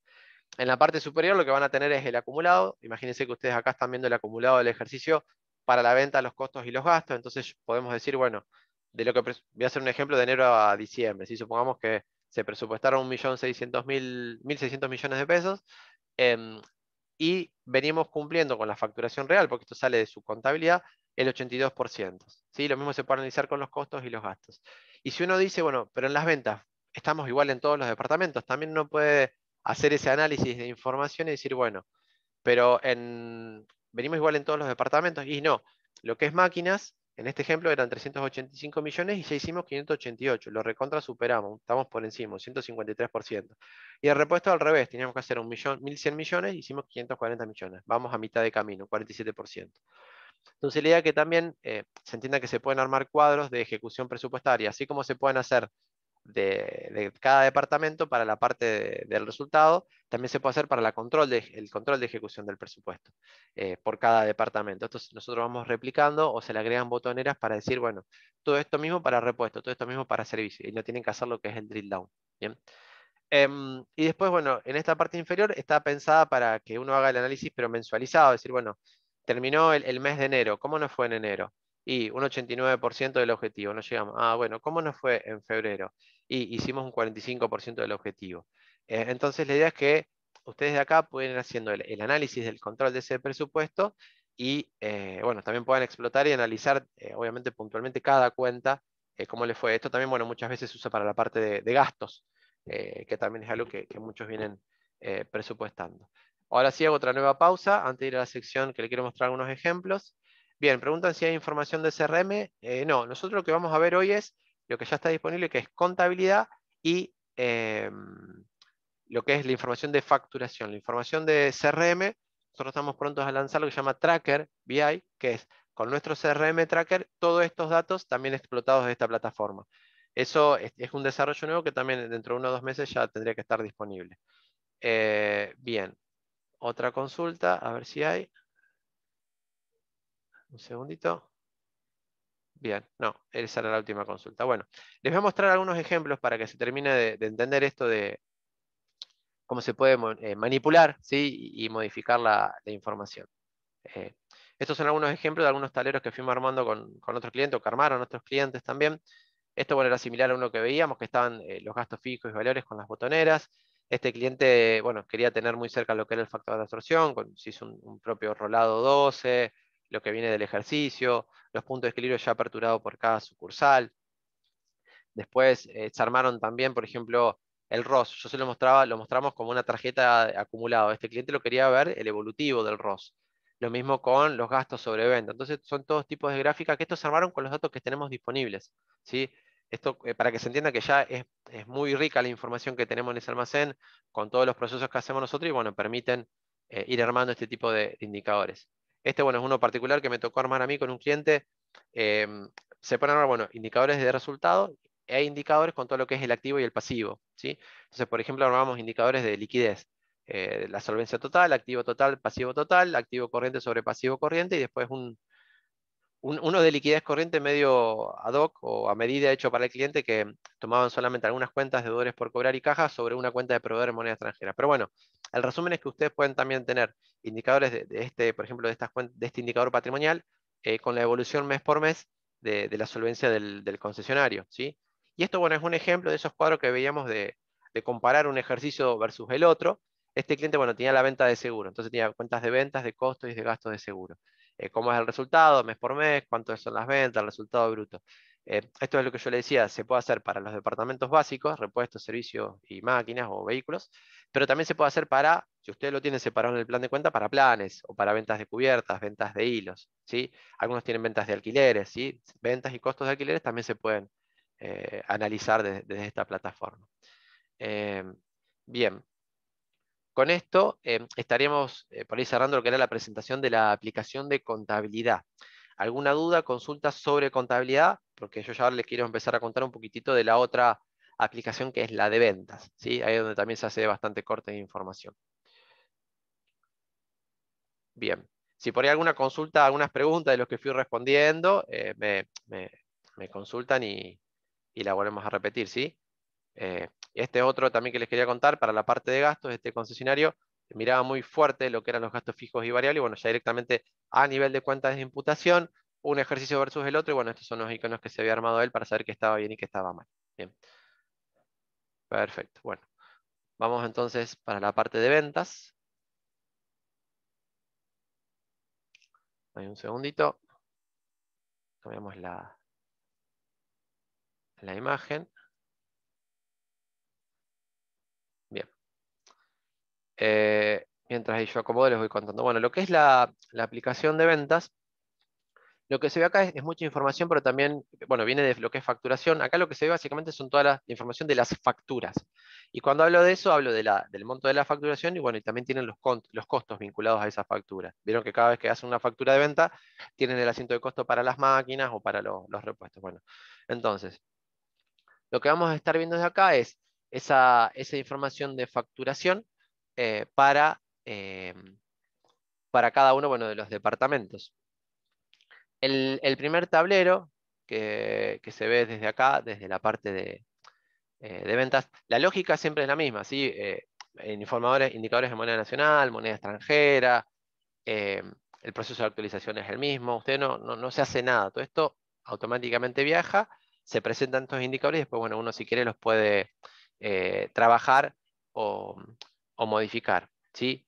En la parte superior lo que van a tener es el acumulado. Imagínense que ustedes acá están viendo el acumulado del ejercicio para la venta, los costos y los gastos. Entonces podemos decir, bueno, de lo que voy a hacer un ejemplo de enero a diciembre. Si supongamos que se presupuestaron 1.600.000 millones de pesos em, y venimos cumpliendo con la facturación real, porque esto sale de su contabilidad, el 82%. ¿sí? Lo mismo se puede analizar con los costos y los gastos. Y si uno dice, bueno, pero en las ventas estamos igual en todos los departamentos, también uno puede hacer ese análisis de información y decir, bueno, pero en, venimos igual en todos los departamentos y no, lo que es máquinas, en este ejemplo eran 385 millones y ya hicimos 588, lo recontra superamos, estamos por encima, 153%. Y el repuesto al revés, teníamos que hacer un millón, 1.100 millones, hicimos 540 millones, vamos a mitad de camino, 47%. Entonces la idea es que también eh, se entienda que se pueden armar cuadros de ejecución presupuestaria, así como se pueden hacer de, cada departamento para la parte del resultado, también se puede hacer para la control de, el control de ejecución del presupuesto eh, por cada departamento. Entonces nosotros vamos replicando o se le agregan botoneras para decir, bueno, todo esto mismo para repuesto, todo esto mismo para servicio, y no tienen que hacer lo que es el drill down. ¿bien? Em, y después, bueno, en esta parte inferior está pensada para que uno haga el análisis pero mensualizado, decir, bueno, terminó el, el mes de enero, ¿cómo nos fue en enero? Y un 89% del objetivo, no llegamos. Ah, bueno, ¿cómo nos fue en febrero? Y hicimos un 45% del objetivo. Eh, entonces la idea es que ustedes de acá pueden ir haciendo el, análisis del control de ese presupuesto y, eh, bueno, también puedan explotar y analizar, eh, obviamente, puntualmente cada cuenta, cómo le fue. Esto también, bueno, muchas veces se usa para la parte de, gastos, que también es algo que, que muchos vienen presupuestando. Ahora sí hago otra nueva pausa antes de ir a la sección que le quiero mostrar algunos ejemplos. Bien, preguntan si hay información de CRM. Eh, no, nosotros lo que vamos a ver hoy es lo que ya está disponible, que es contabilidad y em, lo que es la información de facturación. La información de CRM, nosotros estamos prontos a lanzar lo que se llama Tracker BI, que es con nuestro CRM Tracker todos estos datos también explotados de esta plataforma. Eso es, un desarrollo nuevo que también dentro de uno o dos meses ya tendría que estar disponible. Eh, bien, otra consulta, a ver si hay. Un segundito. Bien, no, esa era la última consulta. Bueno, les voy a mostrar algunos ejemplos para que se termine de, entender esto de cómo se puede eh, manipular ¿sí? y, modificar la, información. Eh, estos son algunos ejemplos de algunos taleros que fuimos armando con, otros clientes o que armaron otros clientes también. Esto bueno, era similar a uno que veíamos, que estaban eh, los gastos fijos y valores con las botoneras. Este cliente bueno, quería tener muy cerca lo que era el factor de absorción, con, se hizo un, un propio rolado 12, lo que viene del ejercicio, los puntos de equilibrio ya aperturados por cada sucursal. Después eh, se armaron también, por ejemplo, el ROS. Yo se lo mostraba, lo mostramos como una tarjeta acumulada. Este cliente lo quería ver el evolutivo del ROS. Lo mismo con los gastos sobre venta. Entonces son todos tipos de gráficas que estos se armaron con los datos que tenemos disponibles. ¿sí? Esto eh, para que se entienda que ya es, muy rica la información que tenemos en ese almacén, con todos los procesos que hacemos nosotros y bueno, permiten eh, ir armando este tipo de indicadores. Este, bueno, es uno particular que me tocó armar a mí con un cliente. Em, se armar, bueno, indicadores de resultado e indicadores con todo lo que es el activo y el pasivo, ¿sí? Entonces, por ejemplo, armamos indicadores de liquidez. Eh, la solvencia total, activo total, pasivo total, activo corriente sobre pasivo corriente y después un, uno de liquidez corriente medio ad hoc o a medida hecho para el cliente que tomaban solamente algunas cuentas de deudores por cobrar y cajas sobre una cuenta de proveedor en moneda extranjera. Pero bueno, el resumen es que ustedes pueden también tener indicadores de, este, por ejemplo, de, estas, de este indicador patrimonial eh, con la evolución mes por mes de, la solvencia del, concesionario. ¿sí? Y esto, bueno, es un ejemplo de esos cuadros que veíamos de, de comparar un ejercicio versus el otro. Este cliente, bueno, tenía la venta de seguro, entonces tenía cuentas de ventas, de costos y de gastos de seguro. Eh, cómo es el resultado mes por mes, cuánto son las ventas, el resultado bruto. Eh, esto es lo que yo le decía, se puede hacer para los departamentos básicos, repuestos, servicios y máquinas o vehículos, pero también se puede hacer para, si ustedes lo tienen separado en el plan de cuenta, para planes o para ventas de cubiertas, ventas de hilos. ¿sí? Algunos tienen ventas de alquileres, ¿sí? ventas y costos de alquileres también se pueden eh, analizar desde, esta plataforma. bien, con esto eh, estaríamos eh, por ahí cerrando lo que era la presentación de la aplicación de contabilidad. ¿Alguna duda, consulta sobre contabilidad? Porque yo ya ahora les quiero empezar a contar un poquitito de la otra aplicación que es la de ventas. ¿sí? Ahí es donde también se hace bastante corte de información. Bien. Si por ahí alguna consulta, algunas preguntas de los que fui respondiendo, eh, me, consultan y, y la volvemos a repetir, ¿sí? Eh, este otro también que les quería contar, para la parte de gastos, este concesionario miraba muy fuerte lo que eran los gastos fijos y variables, y bueno, ya directamente a nivel de cuentas de imputación, un ejercicio versus el otro, y bueno, estos son los iconos que se había armado él para saber qué estaba bien y qué estaba mal. Bien. Perfecto, bueno. Vamos entonces para la parte de ventas. Hay un segundito. Cambiamos la, la imagen. Eh, mientras yo acomodo les voy contando. Bueno, lo que es la, aplicación de ventas, lo que se ve acá es, mucha información, pero también, bueno, viene de lo que es facturación. Acá lo que se ve básicamente son toda la información de las facturas. Y cuando hablo de eso, hablo de la, del monto de la facturación y bueno, y también tienen los, los costos vinculados a esa factura. Vieron que cada vez que hacen una factura de venta, tienen el asiento de costo para las máquinas o para los repuestos. Bueno, entonces, Lo que vamos a estar viendo desde acá es esa, información de facturación eh, para, em, para cada uno bueno, de los departamentos. El, primer tablero que, se ve desde acá, desde la parte de, eh, de ventas, la lógica siempre es la misma, ¿sí? Eh, informadores, indicadores de moneda nacional, moneda extranjera, el proceso de actualización es el mismo, usted no, no, se hace nada, todo esto automáticamente viaja, se presentan estos indicadores y después, bueno, uno si quiere los puede eh, trabajar o, modificar, ¿sí?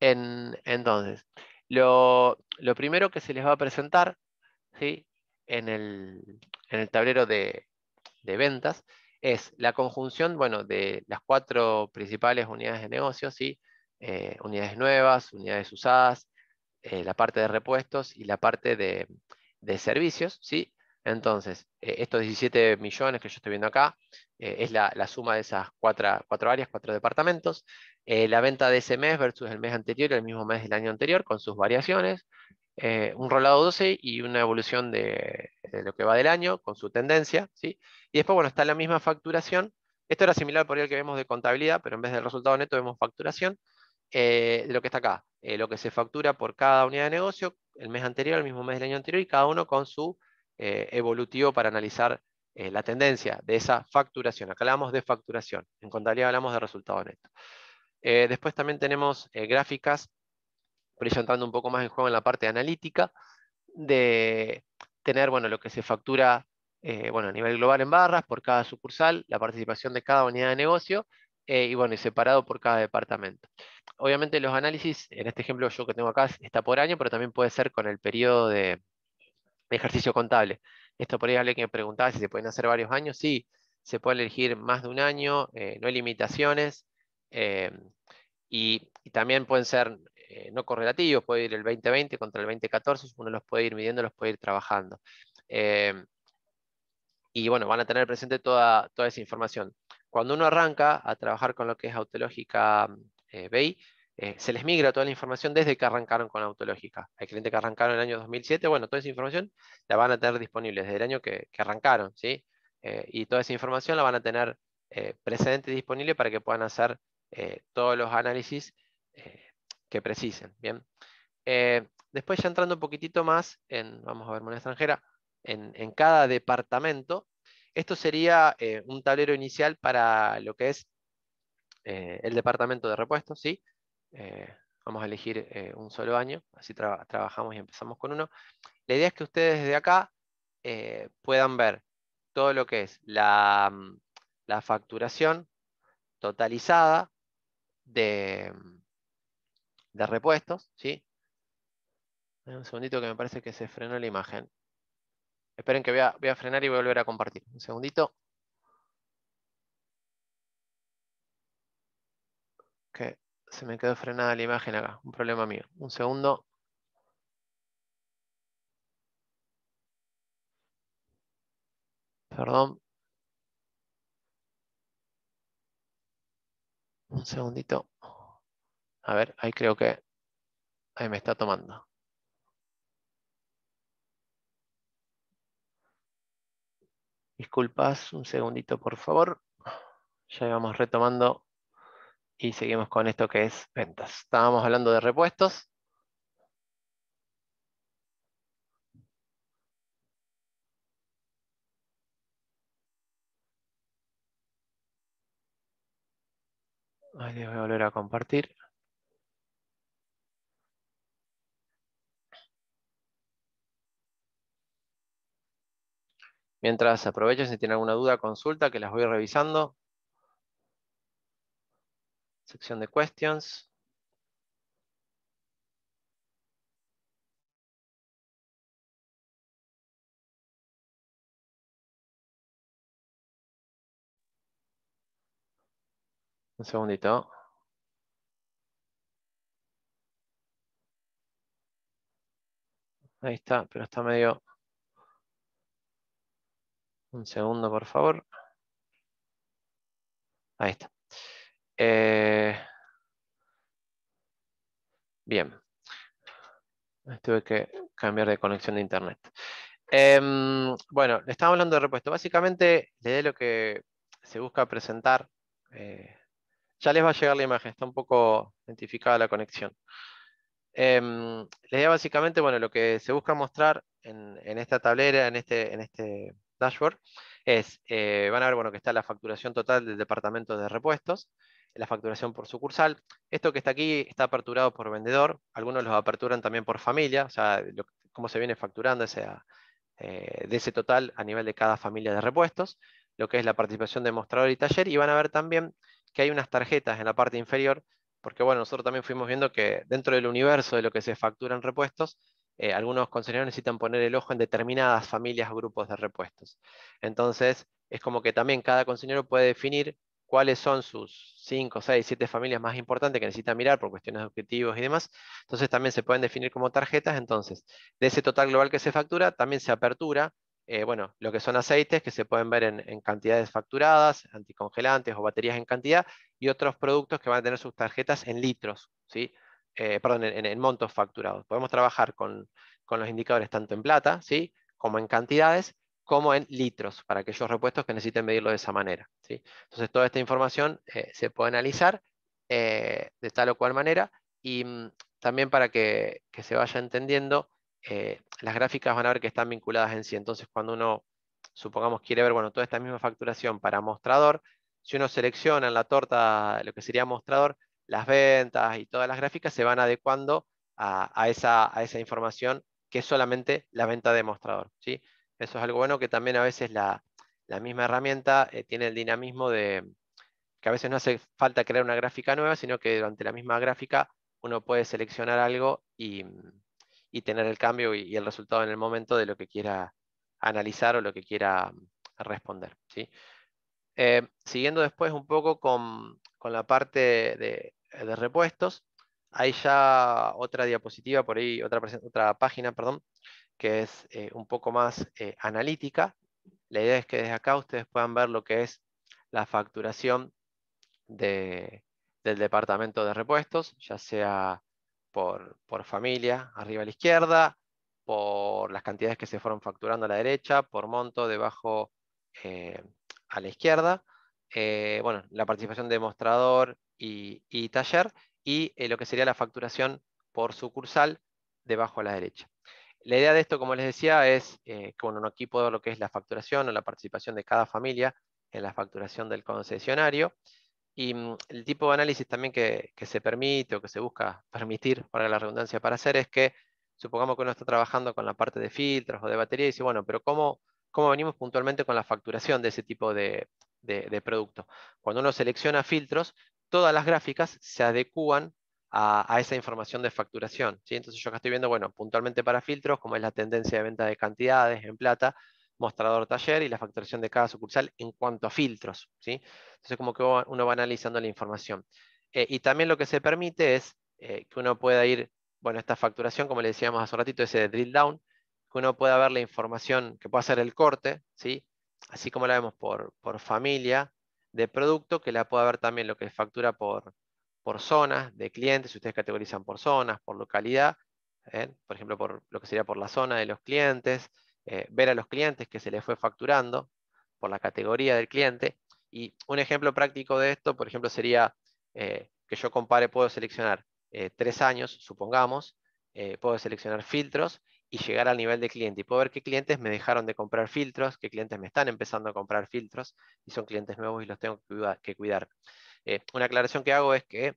entonces, lo, primero que se les va a presentar, ¿sí? En el, tablero de, ventas es la conjunción, bueno, de las cuatro principales unidades de negocio, ¿sí? Eh, unidades nuevas, unidades usadas, eh, la parte de repuestos y la parte de, servicios, ¿sí? Entonces, eh, estos 17 millones que yo estoy viendo acá es la, suma de esas cuatro, áreas, cuatro departamentos. La venta de ese mes versus el mes anterior, el mismo mes del año anterior, con sus variaciones. un rolado 12 y una evolución de, lo que va del año, con su tendencia, ¿sí? Y después, bueno, está la misma facturación. Esto era similar por el que vemos de contabilidad, pero en vez del resultado neto vemos facturación. de lo que está acá. Eh, lo que se factura por cada unidad de negocio, el mes anterior, el mismo mes del año anterior, y cada uno con su eh, evolutivo para analizar eh, la tendencia de esa facturación. Acá hablamos de facturación, en contabilidad hablamos de resultado neto. Después también tenemos gráficas, presentando un poco más en juego en la parte analítica, de tener bueno, lo que se factura bueno, a nivel global en barras por cada sucursal, la participación de cada unidad de negocio, y bueno, separado por cada departamento obviamente los análisis, en este ejemplo yo que tengo acá, está por año, pero también puede ser con el periodo de, ejercicio contable. Esto por ahí alguien que me preguntaba si se pueden hacer varios años. Sí, se puede elegir más de un año, eh, no hay limitaciones. Eh, y, también pueden ser eh, no correlativos, puede ir el 2020 contra el 2014, uno los puede ir midiendo, los puede ir trabajando. y bueno, van a tener presente toda, toda esa información. Cuando uno arranca a trabajar con lo que es autológica eh, BI, eh, se les migra toda la información desde que arrancaron con Autológica. Hay clientes que arrancaron en el año 2007, bueno, toda esa información la van a tener disponible desde el año que, arrancaron, ¿sí? Eh, y toda esa información la van a tener precedente disponible para que puedan hacer todos los análisis que precisen, ¿bien? después ya entrando un poquitito más en, vamos a ver, moneda extranjera, en, cada departamento, esto sería un tablero inicial para lo que es eh, el departamento de repuestos, ¿sí? Eh, vamos a elegir eh, un solo año, así trabajamos y empezamos con uno. La idea es que ustedes desde acá puedan ver todo lo que es la, mm, la facturación totalizada de, repuestos, ¿sí? Un segundito que me parece que se frenó la imagen. Esperen que voy a, voy a frenar y voy a volver a compartir. Un segundito. que se me quedó frenada la imagen acá, un problema mío. Un segundo. Perdón. Un segundito. A ver, ahí creo que ahí me está tomando. Disculpas, un segundito por favor. Ya vamos retomando y seguimos con esto que es ventas. Estábamos hablando de repuestos. Ahí voy a volver a compartir. Mientras aprovechen si tienen alguna duda, consulta, que las voy revisando. Sección de questions. Un segundito. Ahí está, pero está medio... Un segundo, por favor. Ahí está. Eh, bien. Tuve que cambiar de conexión de internet. Em, bueno, estamos hablando de repuesto. Básicamente, la idea de lo que se busca presentar, eh, ya les va a llegar la imagen, está un poco identificada la conexión. Em, la idea básicamente, bueno, lo que se busca mostrar en, esta tablera, en este, en este dashboard, es, eh, van a ver, bueno, que está la facturación total del departamento de repuestos, la facturación por sucursal. Esto que está aquí está aperturado por vendedor, algunos los aperturan también por familia, o sea, cómo se viene facturando ese, eh, de ese total a nivel de cada familia de repuestos, lo que es la participación de mostrador y taller, y van a ver también que hay unas tarjetas en la parte inferior, porque bueno, nosotros también fuimos viendo que dentro del universo de lo que se factura en repuestos, eh, algunos consejeros necesitan poner el ojo en determinadas familias o grupos de repuestos. Entonces, es como que también cada consejero puede definir cuáles son sus 5, 6, 7 familias más importantes que necesita mirar por cuestiones de objetivos y demás. Entonces también se pueden definir como tarjetas. Entonces, de ese total global que se factura, también se apertura, eh, bueno, lo que son aceites que se pueden ver en, cantidades facturadas, anticongelantes o baterías en cantidad, y otros productos que van a tener sus tarjetas en litros, ¿sí? Eh, perdón, en, montos facturados. Podemos trabajar con, con los indicadores tanto en plata, ¿sí? como en cantidades, como en litros, para aquellos repuestos que necesiten medirlo de esa manera. ¿sí? Entonces, toda esta información eh, se puede analizar de tal o cual manera y mm, también para que, se vaya entendiendo, eh, las gráficas van a ver que están vinculadas en sí. Entonces, cuando uno, supongamos, quiere ver bueno, toda esta misma facturación para mostrador, si uno selecciona en la torta lo que sería mostrador, las ventas y todas las gráficas se van adecuando a, esa, a esa información que es solamente la venta de mostrador. ¿sí? Eso es algo bueno que también a veces la, misma herramienta eh, tiene el dinamismo de que a veces no hace falta crear una gráfica nueva, sino que durante la misma gráfica uno puede seleccionar algo y, tener el cambio y, el resultado en el momento de lo que quiera analizar o lo que quiera responder. ¿sí? Eh, siguiendo después un poco con, la parte de, de, repuestos, hay ya otra diapositiva por ahí, otra, otra página, perdón, que es eh, un poco más eh, analítica. La idea es que desde acá ustedes puedan ver lo que es la facturación del departamento de repuestos, ya sea por, familia, arriba a la izquierda, por las cantidades que se fueron facturando a la derecha, por monto debajo eh, a la izquierda, bueno, la participación de mostrador y, y taller, y lo que sería la facturación por sucursal debajo a la derecha. La idea de esto, como les decía, es eh, que bueno, aquí puedo lo que es la facturación o la participación de cada familia en la facturación del concesionario. Y mm, el tipo de análisis también que, se permite o que se busca permitir, para la redundancia, para hacer es que, supongamos que uno está trabajando con la parte de filtros o de batería y dice, bueno, pero ¿cómo, cómo venimos puntualmente con la facturación de ese tipo de, de producto? Cuando uno selecciona filtros, todas las gráficas se adecúan a, esa información de facturación. ¿sí? Entonces yo acá estoy viendo, bueno, puntualmente para filtros, como es la tendencia de venta de cantidades en plata, mostrador taller y la facturación de cada sucursal en cuanto a filtros. ¿sí? Entonces como que uno va analizando la información. Eh, y también lo que se permite es eh, que uno pueda ir, bueno, esta facturación, como le decíamos hace un ratito, ese drill down, que uno pueda ver la información, que pueda hacer el corte, ¿sí? así como la vemos por, por familia de producto, que la pueda ver también lo que factura por, por zonas de clientes, si ustedes categorizan por zonas, por localidad, ¿eh? por ejemplo, por lo que sería por la zona de los clientes, eh, ver a los clientes que se les fue facturando por la categoría del cliente. Y un ejemplo práctico de esto, por ejemplo, sería eh, que yo compare, puedo seleccionar tres años, supongamos, puedo seleccionar filtros y llegar al nivel de cliente. Y puedo ver qué clientes me dejaron de comprar filtros, qué clientes me están empezando a comprar filtros y son clientes nuevos y los tengo que cuidar. Eh, una aclaración que hago es que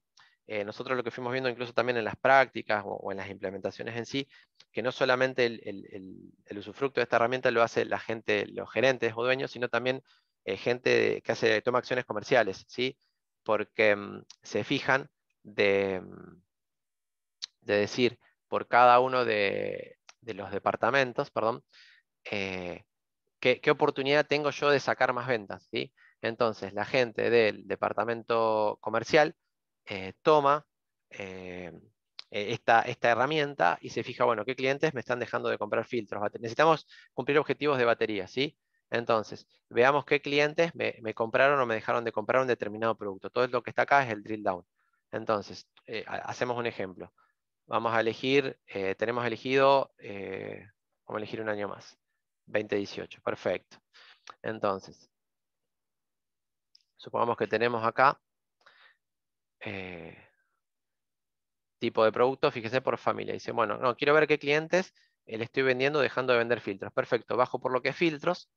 eh, nosotros lo que fuimos viendo incluso también en las prácticas o, en las implementaciones en sí, que no solamente el, usufructo de esta herramienta lo hace la gente, los gerentes o dueños, sino también eh, gente que hace, toma acciones comerciales, ¿sí? porque mm, se fijan de, mm, de, decir por cada uno de, los departamentos, perdón, ¿qué, ¿qué, oportunidad tengo yo de sacar más ventas. ¿sí? Entonces, la gente del departamento comercial eh, toma eh, e, esta, herramienta y se fija, bueno, qué clientes me están dejando de comprar filtros. Necesitamos cumplir objetivos de batería, ¿sí? Entonces, veamos qué clientes me, compraron o me dejaron de comprar un determinado producto. Todo lo que está acá es el drill down. Entonces, eh, hacemos un ejemplo. Vamos a elegir, tenemos elegido, vamos a elegir un año más. 2018, perfecto. Entonces, supongamos que tenemos acá eh, tipo de producto, fíjese por familia. Dice, bueno, no, quiero ver qué clientes le estoy vendiendo dejando de vender filtros. Perfecto, bajo por lo que es filtros,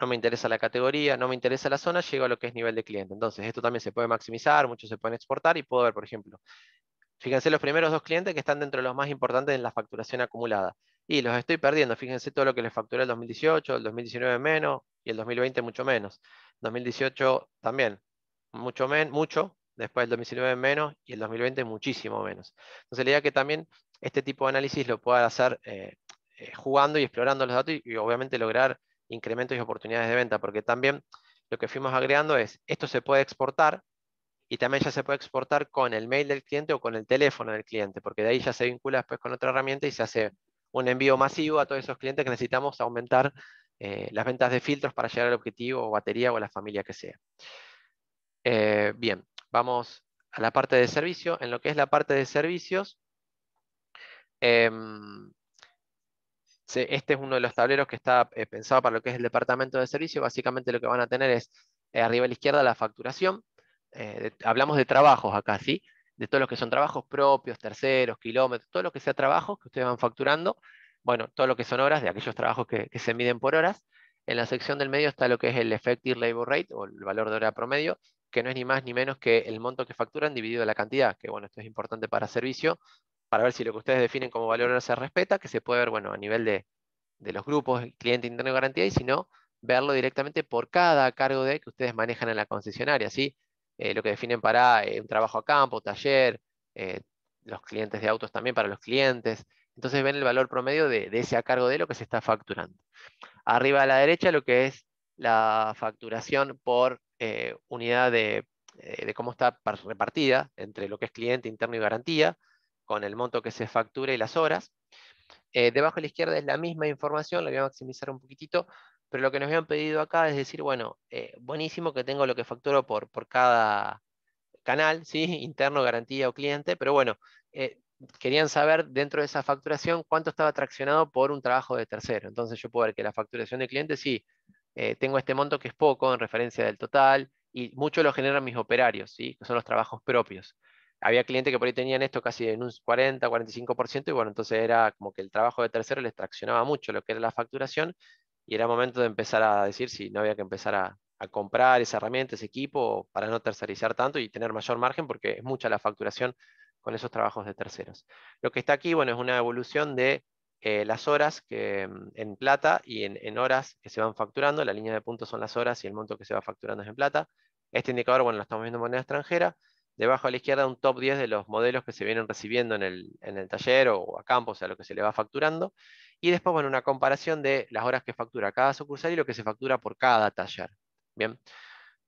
no me interesa la categoría, no me interesa la zona, llego a lo que es nivel de cliente. Entonces, esto también se puede maximizar, muchos se pueden exportar y puedo ver, por ejemplo, fíjense los primeros dos clientes que están dentro de los más importantes en la facturación acumulada. Y los estoy perdiendo, fíjense todo lo que les facturé el 2018, el 2019 menos y el 2020 mucho menos. 2018 también, mucho, menos, mucho, después el 2019 menos y el 2020 muchísimo menos. Entonces la idea que también este tipo de análisis lo pueda hacer eh, eh, jugando y explorando los datos y obviamente lograr incrementos y oportunidades de venta, porque también lo que fuimos agregando es, esto se puede exportar y también ya se puede exportar con el mail del cliente o con el teléfono del cliente, porque de ahí ya se vincula después con otra herramienta y se hace un envío masivo a todos esos clientes que necesitamos aumentar eh, las ventas de filtros para llegar al objetivo o batería o a la familia que sea. Eh, bien, vamos a la parte de servicio. En lo que es la parte de servicios, em, este es uno de los tableros que está eh, pensado para lo que es el departamento de servicio. Básicamente lo que van a tener es eh, arriba a la izquierda la facturación. Hablamos de trabajos acá, ¿sí? De todos los que son trabajos propios, terceros, kilómetros, todo lo que sea trabajos que ustedes van facturando. Bueno, todo lo que son horas, de aquellos trabajos que, se miden por horas. En la sección del medio está lo que es el Effective Labor Rate o el valor de hora promedio, que no es ni más ni menos que el monto que facturan dividido la cantidad, que bueno, esto es importante para servicio, para ver si lo que ustedes definen como valor se respeta, que se puede ver bueno, a nivel de, los grupos cliente interno de garantía, y si no, verlo directamente por cada cargo de que ustedes manejan en la concesionaria, ¿sí? Eh, lo que definen para eh, un trabajo a campo, taller, eh, los clientes de autos también para los clientes. Entonces ven el valor promedio de, ese cargo de lo que se está facturando. Arriba a la derecha lo que es la facturación por unidad de, de, cómo está repartida entre lo que es cliente interno y garantía con el monto que se factura y las horas. Eh, debajo a la izquierda es la misma información, la voy a maximizar un poquitito, pero lo que nos habían pedido acá es decir, bueno, eh, buenísimo que tengo lo que facturo por, por cada canal, ¿sí? *laughs* interno, garantía o cliente, pero bueno, eh, querían saber dentro de esa facturación cuánto estaba traccionado por un trabajo de tercero. Entonces yo puedo ver que la facturación de cliente sí, tengo este monto que es poco en referencia del total, y mucho lo generan mis operarios, ¿sí? que son los trabajos propios había clientes que por ahí tenían esto casi en un 40, 45%, y bueno, entonces era como que el trabajo de tercero les traccionaba mucho lo que era la facturación, y era momento de empezar a decir si no había que empezar a, comprar esa herramienta, ese equipo, para no tercerizar tanto y tener mayor margen, porque es mucha la facturación con esos trabajos de terceros. Lo que está aquí, bueno, es una evolución de eh, las horas que, mm, en plata y en, en, horas que se van facturando. La línea de puntos son las horas y el monto que se va facturando es en plata. Este indicador, bueno, lo estamos viendo en moneda extranjera. Debajo a la izquierda un top 10 de los modelos que se vienen recibiendo en el, taller o a campo, o sea, lo que se le va facturando. Y después, bueno, una comparación de las horas que factura cada sucursal y lo que se factura por cada taller. Bien.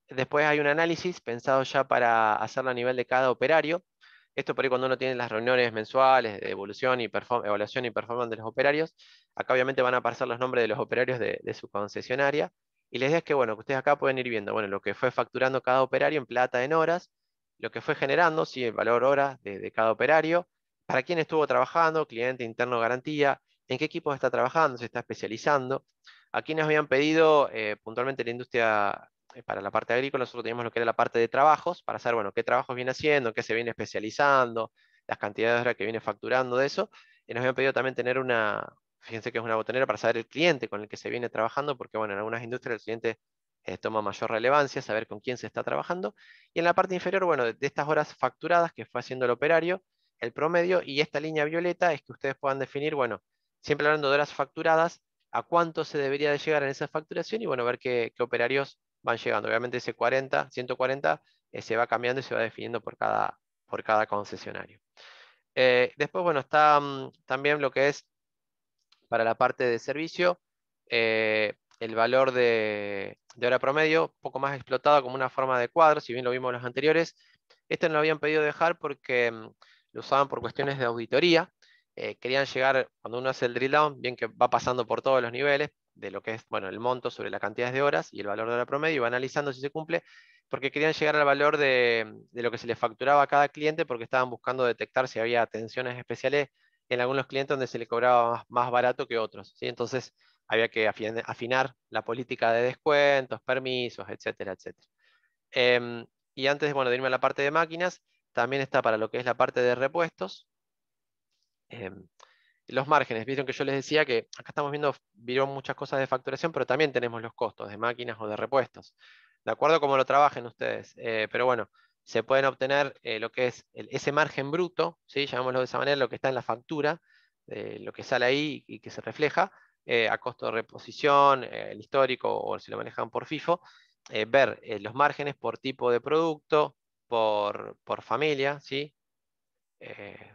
Después hay un análisis pensado ya para hacerlo a nivel de cada operario. Esto por ahí cuando uno tiene las reuniones mensuales de evolución y evaluación y performance de los operarios. Acá obviamente van a aparecer los nombres de los operarios de, su concesionaria. Y la idea es que, bueno, que ustedes acá pueden ir viendo, bueno, lo que fue facturando cada operario en plata, en horas, lo que fue generando, sí, el valor hora de, cada operario, para quién estuvo trabajando, cliente interno garantía, en qué equipo está trabajando, se está especializando. Aquí nos habían pedido eh, puntualmente la industria para la parte agrícola, nosotros teníamos lo que era la parte de trabajos, para saber, bueno, qué trabajos viene haciendo, qué se viene especializando, las cantidades de horas que viene facturando de eso. Y nos habían pedido también tener una, fíjense que es una botonera para saber el cliente con el que se viene trabajando, porque bueno, en algunas industrias el cliente eh, toma mayor relevancia, saber con quién se está trabajando. Y en la parte inferior, bueno, de, estas horas facturadas que fue haciendo el operario, el promedio, y esta línea violeta es que ustedes puedan definir, bueno, siempre hablando de horas facturadas, a cuánto se debería de llegar en esa facturación y bueno, ver qué, operarios van llegando. Obviamente ese 40, 140 eh, se va cambiando y se va definiendo por cada, por cada concesionario. Eh, después, bueno, está mm, también lo que es para la parte de servicio, el valor de, hora promedio, poco más explotado como una forma de cuadro, si bien lo vimos en los anteriores. Este no lo habían pedido dejar porque mm, lo usaban por cuestiones de auditoría. Eh, querían llegar, cuando uno hace el drill down, bien que va pasando por todos los niveles, de lo que es bueno, el monto sobre la cantidad de horas y el valor de hora promedio, y analizando si se cumple, porque querían llegar al valor de, lo que se le facturaba a cada cliente, porque estaban buscando detectar si había atenciones especiales en algunos clientes donde se le cobraba más, barato que otros. ¿sí? Entonces, había que afinar la política de descuentos, permisos, etcétera, etcétera. Em, y antes bueno, de irme a la parte de máquinas, también está para lo que es la parte de repuestos. Em, los márgenes, vieron que yo les decía que acá estamos viendo, vieron muchas cosas de facturación, pero también tenemos los costos de máquinas o de repuestos. De acuerdo a cómo lo trabajen ustedes. Eh, pero bueno, se pueden obtener eh, lo que es ese margen bruto, ¿sí? llamémoslo de esa manera, lo que está en la factura, lo que sale ahí y que se refleja, eh, a costo de reposición, el histórico o si lo manejan por FIFO, ver los márgenes por tipo de producto, por, por familia, ¿sí?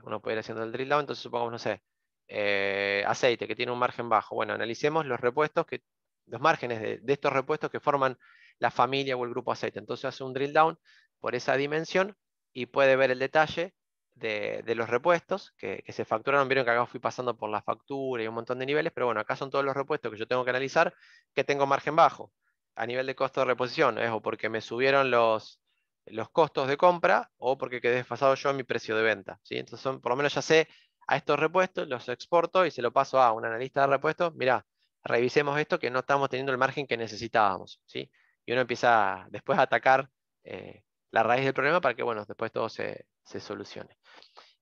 uno puede ir haciendo el drill down, entonces supongamos, no sé, eh, aceite que tiene un margen bajo. Bueno, analicemos los repuestos, que, los márgenes de, estos repuestos que forman la familia o el grupo aceite. Entonces hace un drill down por esa dimensión y puede ver el detalle de, los repuestos que, se facturaron. Vieron que acá fui pasando por la factura y un montón de niveles, pero bueno, acá son todos los repuestos que yo tengo que analizar que tengo margen bajo a nivel de costo de reposición, o porque me subieron los, los costos de compra o porque quedé desfasado yo en mi precio de venta. Entonces, son, por lo menos ya sé a estos repuestos, los exporto y se lo paso a un analista de repuestos. Mira, revisemos esto que no estamos teniendo el margen que necesitábamos. ¿sí? Y uno empieza después a atacar eh, la raíz del problema para que bueno, después todo se, solucione.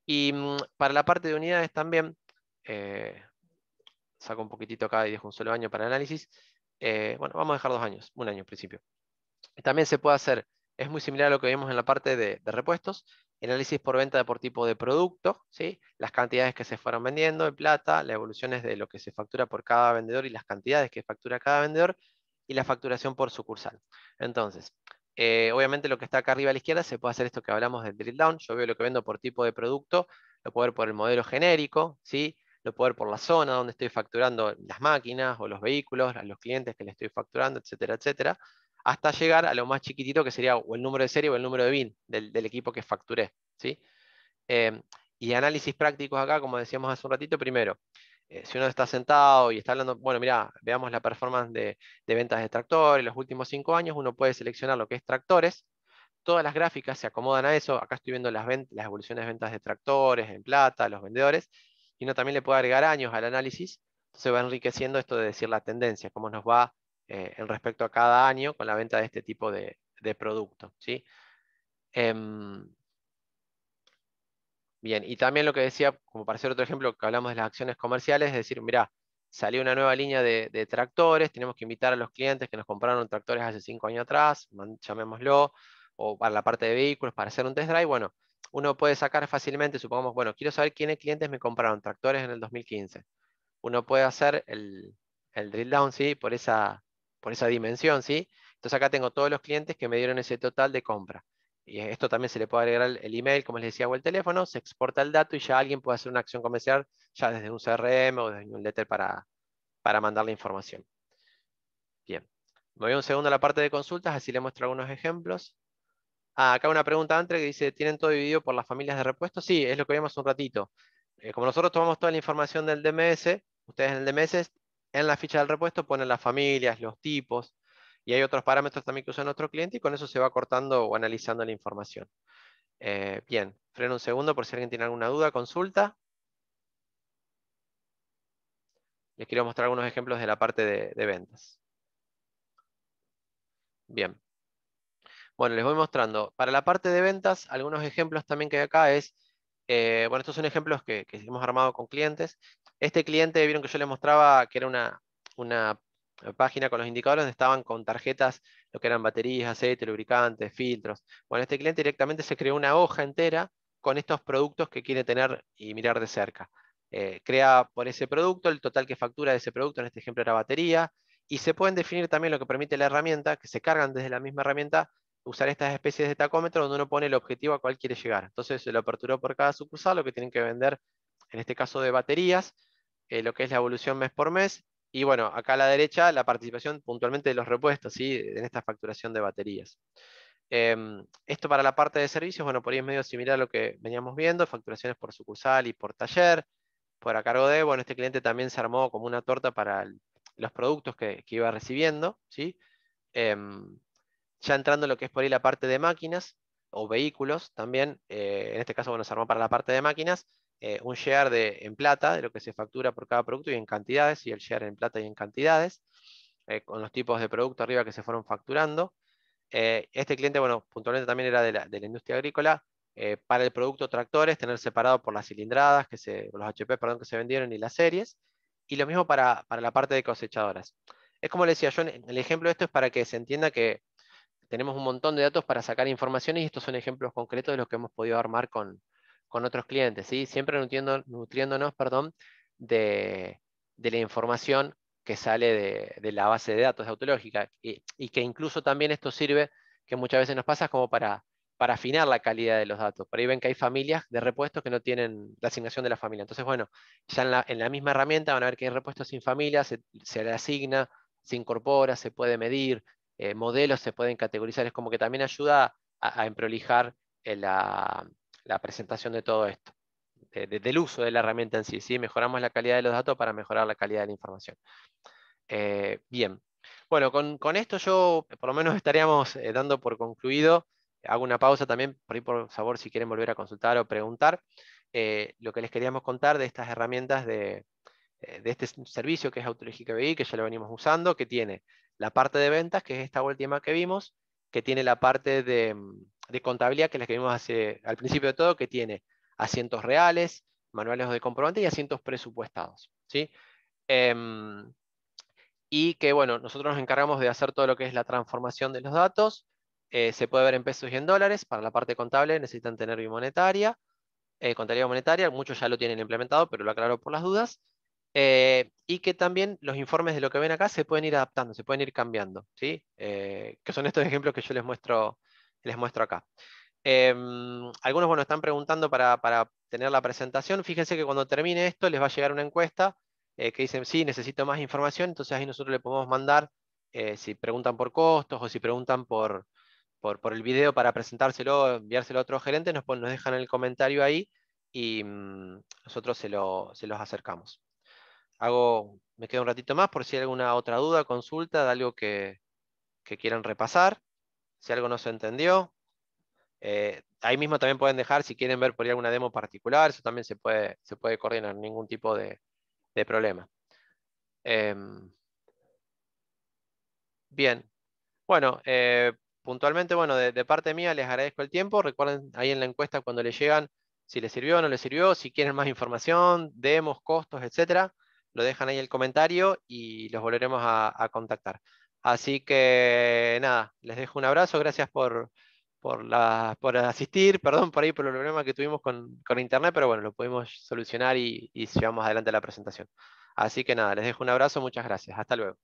Y mm, para la parte de unidades también, eh, saco un poquitito acá y dejo un solo año para análisis. Eh, bueno, vamos a dejar dos años, un año en principio. También se puede hacer, es muy similar a lo que vimos en la parte de repuestos, análisis por venta por tipo de producto, ¿sí? las cantidades que se fueron vendiendo en plata, las evoluciones de lo que se factura por cada vendedor y las cantidades que factura cada vendedor, y la facturación por sucursal. Entonces, eh, obviamente lo que está acá arriba a la izquierda se puede hacer esto que hablamos del drill down. Yo veo lo que vendo por tipo de producto, lo puedo ver por el modelo genérico, ¿sí? lo puedo ver por la zona donde estoy facturando las máquinas o los vehículos, a los clientes que le estoy facturando, etcétera, etcétera hasta llegar a lo más chiquitito que sería el número de serie o el número de BIN del, equipo que facturé. ¿sí? Em, y análisis prácticos acá, como decíamos hace un ratito, primero, eh, si uno está sentado y está hablando, bueno, mira, veamos la performance de, ventas de tractores los últimos cinco años, uno puede seleccionar lo que es tractores, todas las gráficas se acomodan a eso, acá estoy viendo las, las evoluciones de ventas de tractores en plata, los vendedores, y uno también le puede agregar años al análisis, se va enriqueciendo esto de decir la tendencia, cómo nos va eh, en respecto a cada año con la venta de este tipo de, producto. ¿sí? Em, bien, y también lo que decía, como para hacer otro ejemplo, que hablamos de las acciones comerciales, es decir, mira, salió una nueva línea de, tractores, tenemos que invitar a los clientes que nos compraron tractores hace cinco años atrás, llamémoslo, o para la parte de vehículos, para hacer un test drive, bueno, uno puede sacar fácilmente, supongamos, bueno, quiero saber quiénes clientes me compraron tractores en el 2015. Uno puede hacer el, el drill down, ¿sí? Por esa, por esa dimensión, ¿sí? Entonces acá tengo todos los clientes que me dieron ese total de compra. Y esto también se le puede agregar el, email, como les decía, o el teléfono, se exporta el dato y ya alguien puede hacer una acción comercial ya desde un CRM o desde un letter para, para mandar la información. Bien. Me voy un segundo a la parte de consultas, así le muestro algunos ejemplos. Ah, acá una pregunta antes que dice, ¿tienen todo dividido por las familias de repuesto? Sí, es lo que vimos un ratito. Eh, como nosotros tomamos toda la información del DMS, ustedes en el DMS en la ficha del repuesto ponen las familias, los tipos, y hay otros parámetros también que usa nuestro cliente y con eso se va cortando o analizando la información. Eh, bien, freno un segundo por si alguien tiene alguna duda, consulta. Les quiero mostrar algunos ejemplos de la parte de, ventas. Bien. Bueno, les voy mostrando. Para la parte de ventas, algunos ejemplos también que hay acá es, eh, bueno, estos son ejemplos que, hemos armado con clientes. Este cliente, vieron que yo les mostraba que era una, una página con los indicadores donde estaban con tarjetas, lo que eran baterías, aceite, lubricantes, filtros. Bueno, este cliente directamente se creó una hoja entera con estos productos que quiere tener y mirar de cerca. Eh, crea por ese producto el total que factura de ese producto, en este ejemplo era batería, y se pueden definir también lo que permite la herramienta, que se cargan desde la misma herramienta, usar estas especies de tacómetro donde uno pone el objetivo a cual quiere llegar. Entonces se lo aperturó por cada sucursal, lo que tienen que vender, en este caso de baterías, eh, lo que es la evolución mes por mes, y bueno, acá a la derecha la participación puntualmente de los repuestos, ¿sí? en esta facturación de baterías. Em, esto para la parte de servicios, bueno, por ahí es medio similar a lo que veníamos viendo, facturaciones por sucursal y por taller, por a cargo de, bueno, este cliente también se armó como una torta para los productos que, iba recibiendo, ¿sí? Em, ya entrando en lo que es por ahí la parte de máquinas o vehículos también, eh, en este caso, bueno, se armó para la parte de máquinas, eh, un share de, en plata de lo que se factura por cada producto y en cantidades, y el share en plata y en cantidades, eh, con los tipos de producto arriba que se fueron facturando. este cliente, bueno, puntualmente también era de la, de la industria agrícola, para el producto tractores, tener separado por las cilindradas, que se, los HP perdón, que se vendieron y las series, y lo mismo para, para la parte de cosechadoras. Es como le decía yo, el ejemplo de esto es para que se entienda que tenemos un montón de datos para sacar informaciones y estos son ejemplos concretos de los que hemos podido armar con, con otros clientes, ¿sí? siempre nutriéndonos perdón, de, de, la información que sale de, de, la base de datos de Autológica y, y, que incluso también esto sirve, que muchas veces nos pasa como para, para afinar la calidad de los datos. Por ahí ven que hay familias de repuestos que no tienen la asignación de la familia. Entonces, bueno, ya en la, en la misma herramienta van a ver que hay repuestos sin familia, se, se le asigna, se incorpora, se puede medir, eh, modelos se pueden categorizar, es como que también ayuda a, a emprolijar eh, la, presentación de todo esto, de, de, del uso de la herramienta en sí, sí, mejoramos la calidad de los datos para mejorar la calidad de la información. Eh, bien, bueno, con, con, esto yo por lo menos *laughs* estaríamos dando por concluido, hago una pausa también, por ahí por favor si quieren volver a consultar o preguntar, lo que les queríamos contar de estas herramientas de, de este servicio que es Autológica BI, que ya lo venimos usando, que tiene la parte de ventas, que es esta última que vimos, que tiene la parte de, de contabilidad, que es la que vimos hace, al principio de todo, que tiene asientos reales, manuales de comprobante y asientos presupuestados. ¿sí? Eh, y que, bueno, nosotros nos encargamos de hacer todo lo que es la transformación de los datos. Eh, se puede ver en pesos y en dólares. Para la parte contable necesitan tener bimonetaria, eh, contabilidad monetaria. Muchos ya lo tienen implementado, pero lo aclaro por las dudas. Eh, y que también los informes de lo que ven acá se pueden ir adaptando, se pueden ir cambiando, ¿sí? Eh, que son estos ejemplos que yo les muestro, les muestro acá. Eh, algunos bueno, están preguntando para, tener la presentación. Fíjense que cuando termine esto les va a llegar una encuesta eh, que dicen, sí, necesito más información, entonces ahí nosotros le podemos mandar, si preguntan por costos o si preguntan por, por, el video para presentárselo, enviárselo a otro gerente, nos, nos dejan el comentario ahí y mmm, nosotros se, lo, se los acercamos hago, me quedo un ratito más por si hay alguna otra duda, consulta de algo que, quieran repasar, si algo no se entendió. Eh, ahí mismo también pueden dejar si quieren ver por ahí alguna demo particular, eso también se puede, se puede coordinar, ningún tipo de, problema. Eh, bien, bueno, eh, puntualmente, bueno, de, de, parte mía les agradezco el tiempo. Recuerden ahí en la encuesta cuando les llegan si les sirvió o no les sirvió, si quieren más información, demos, costos, etcétera lo dejan ahí el comentario y los volveremos a, contactar. Así que nada, les dejo un abrazo, gracias por, por, la, por asistir, *laughs* perdón por ahí por el problema que tuvimos con, con internet, pero bueno, lo pudimos solucionar y, y llevamos adelante la presentación. Así que nada, les dejo un abrazo, muchas gracias, hasta luego.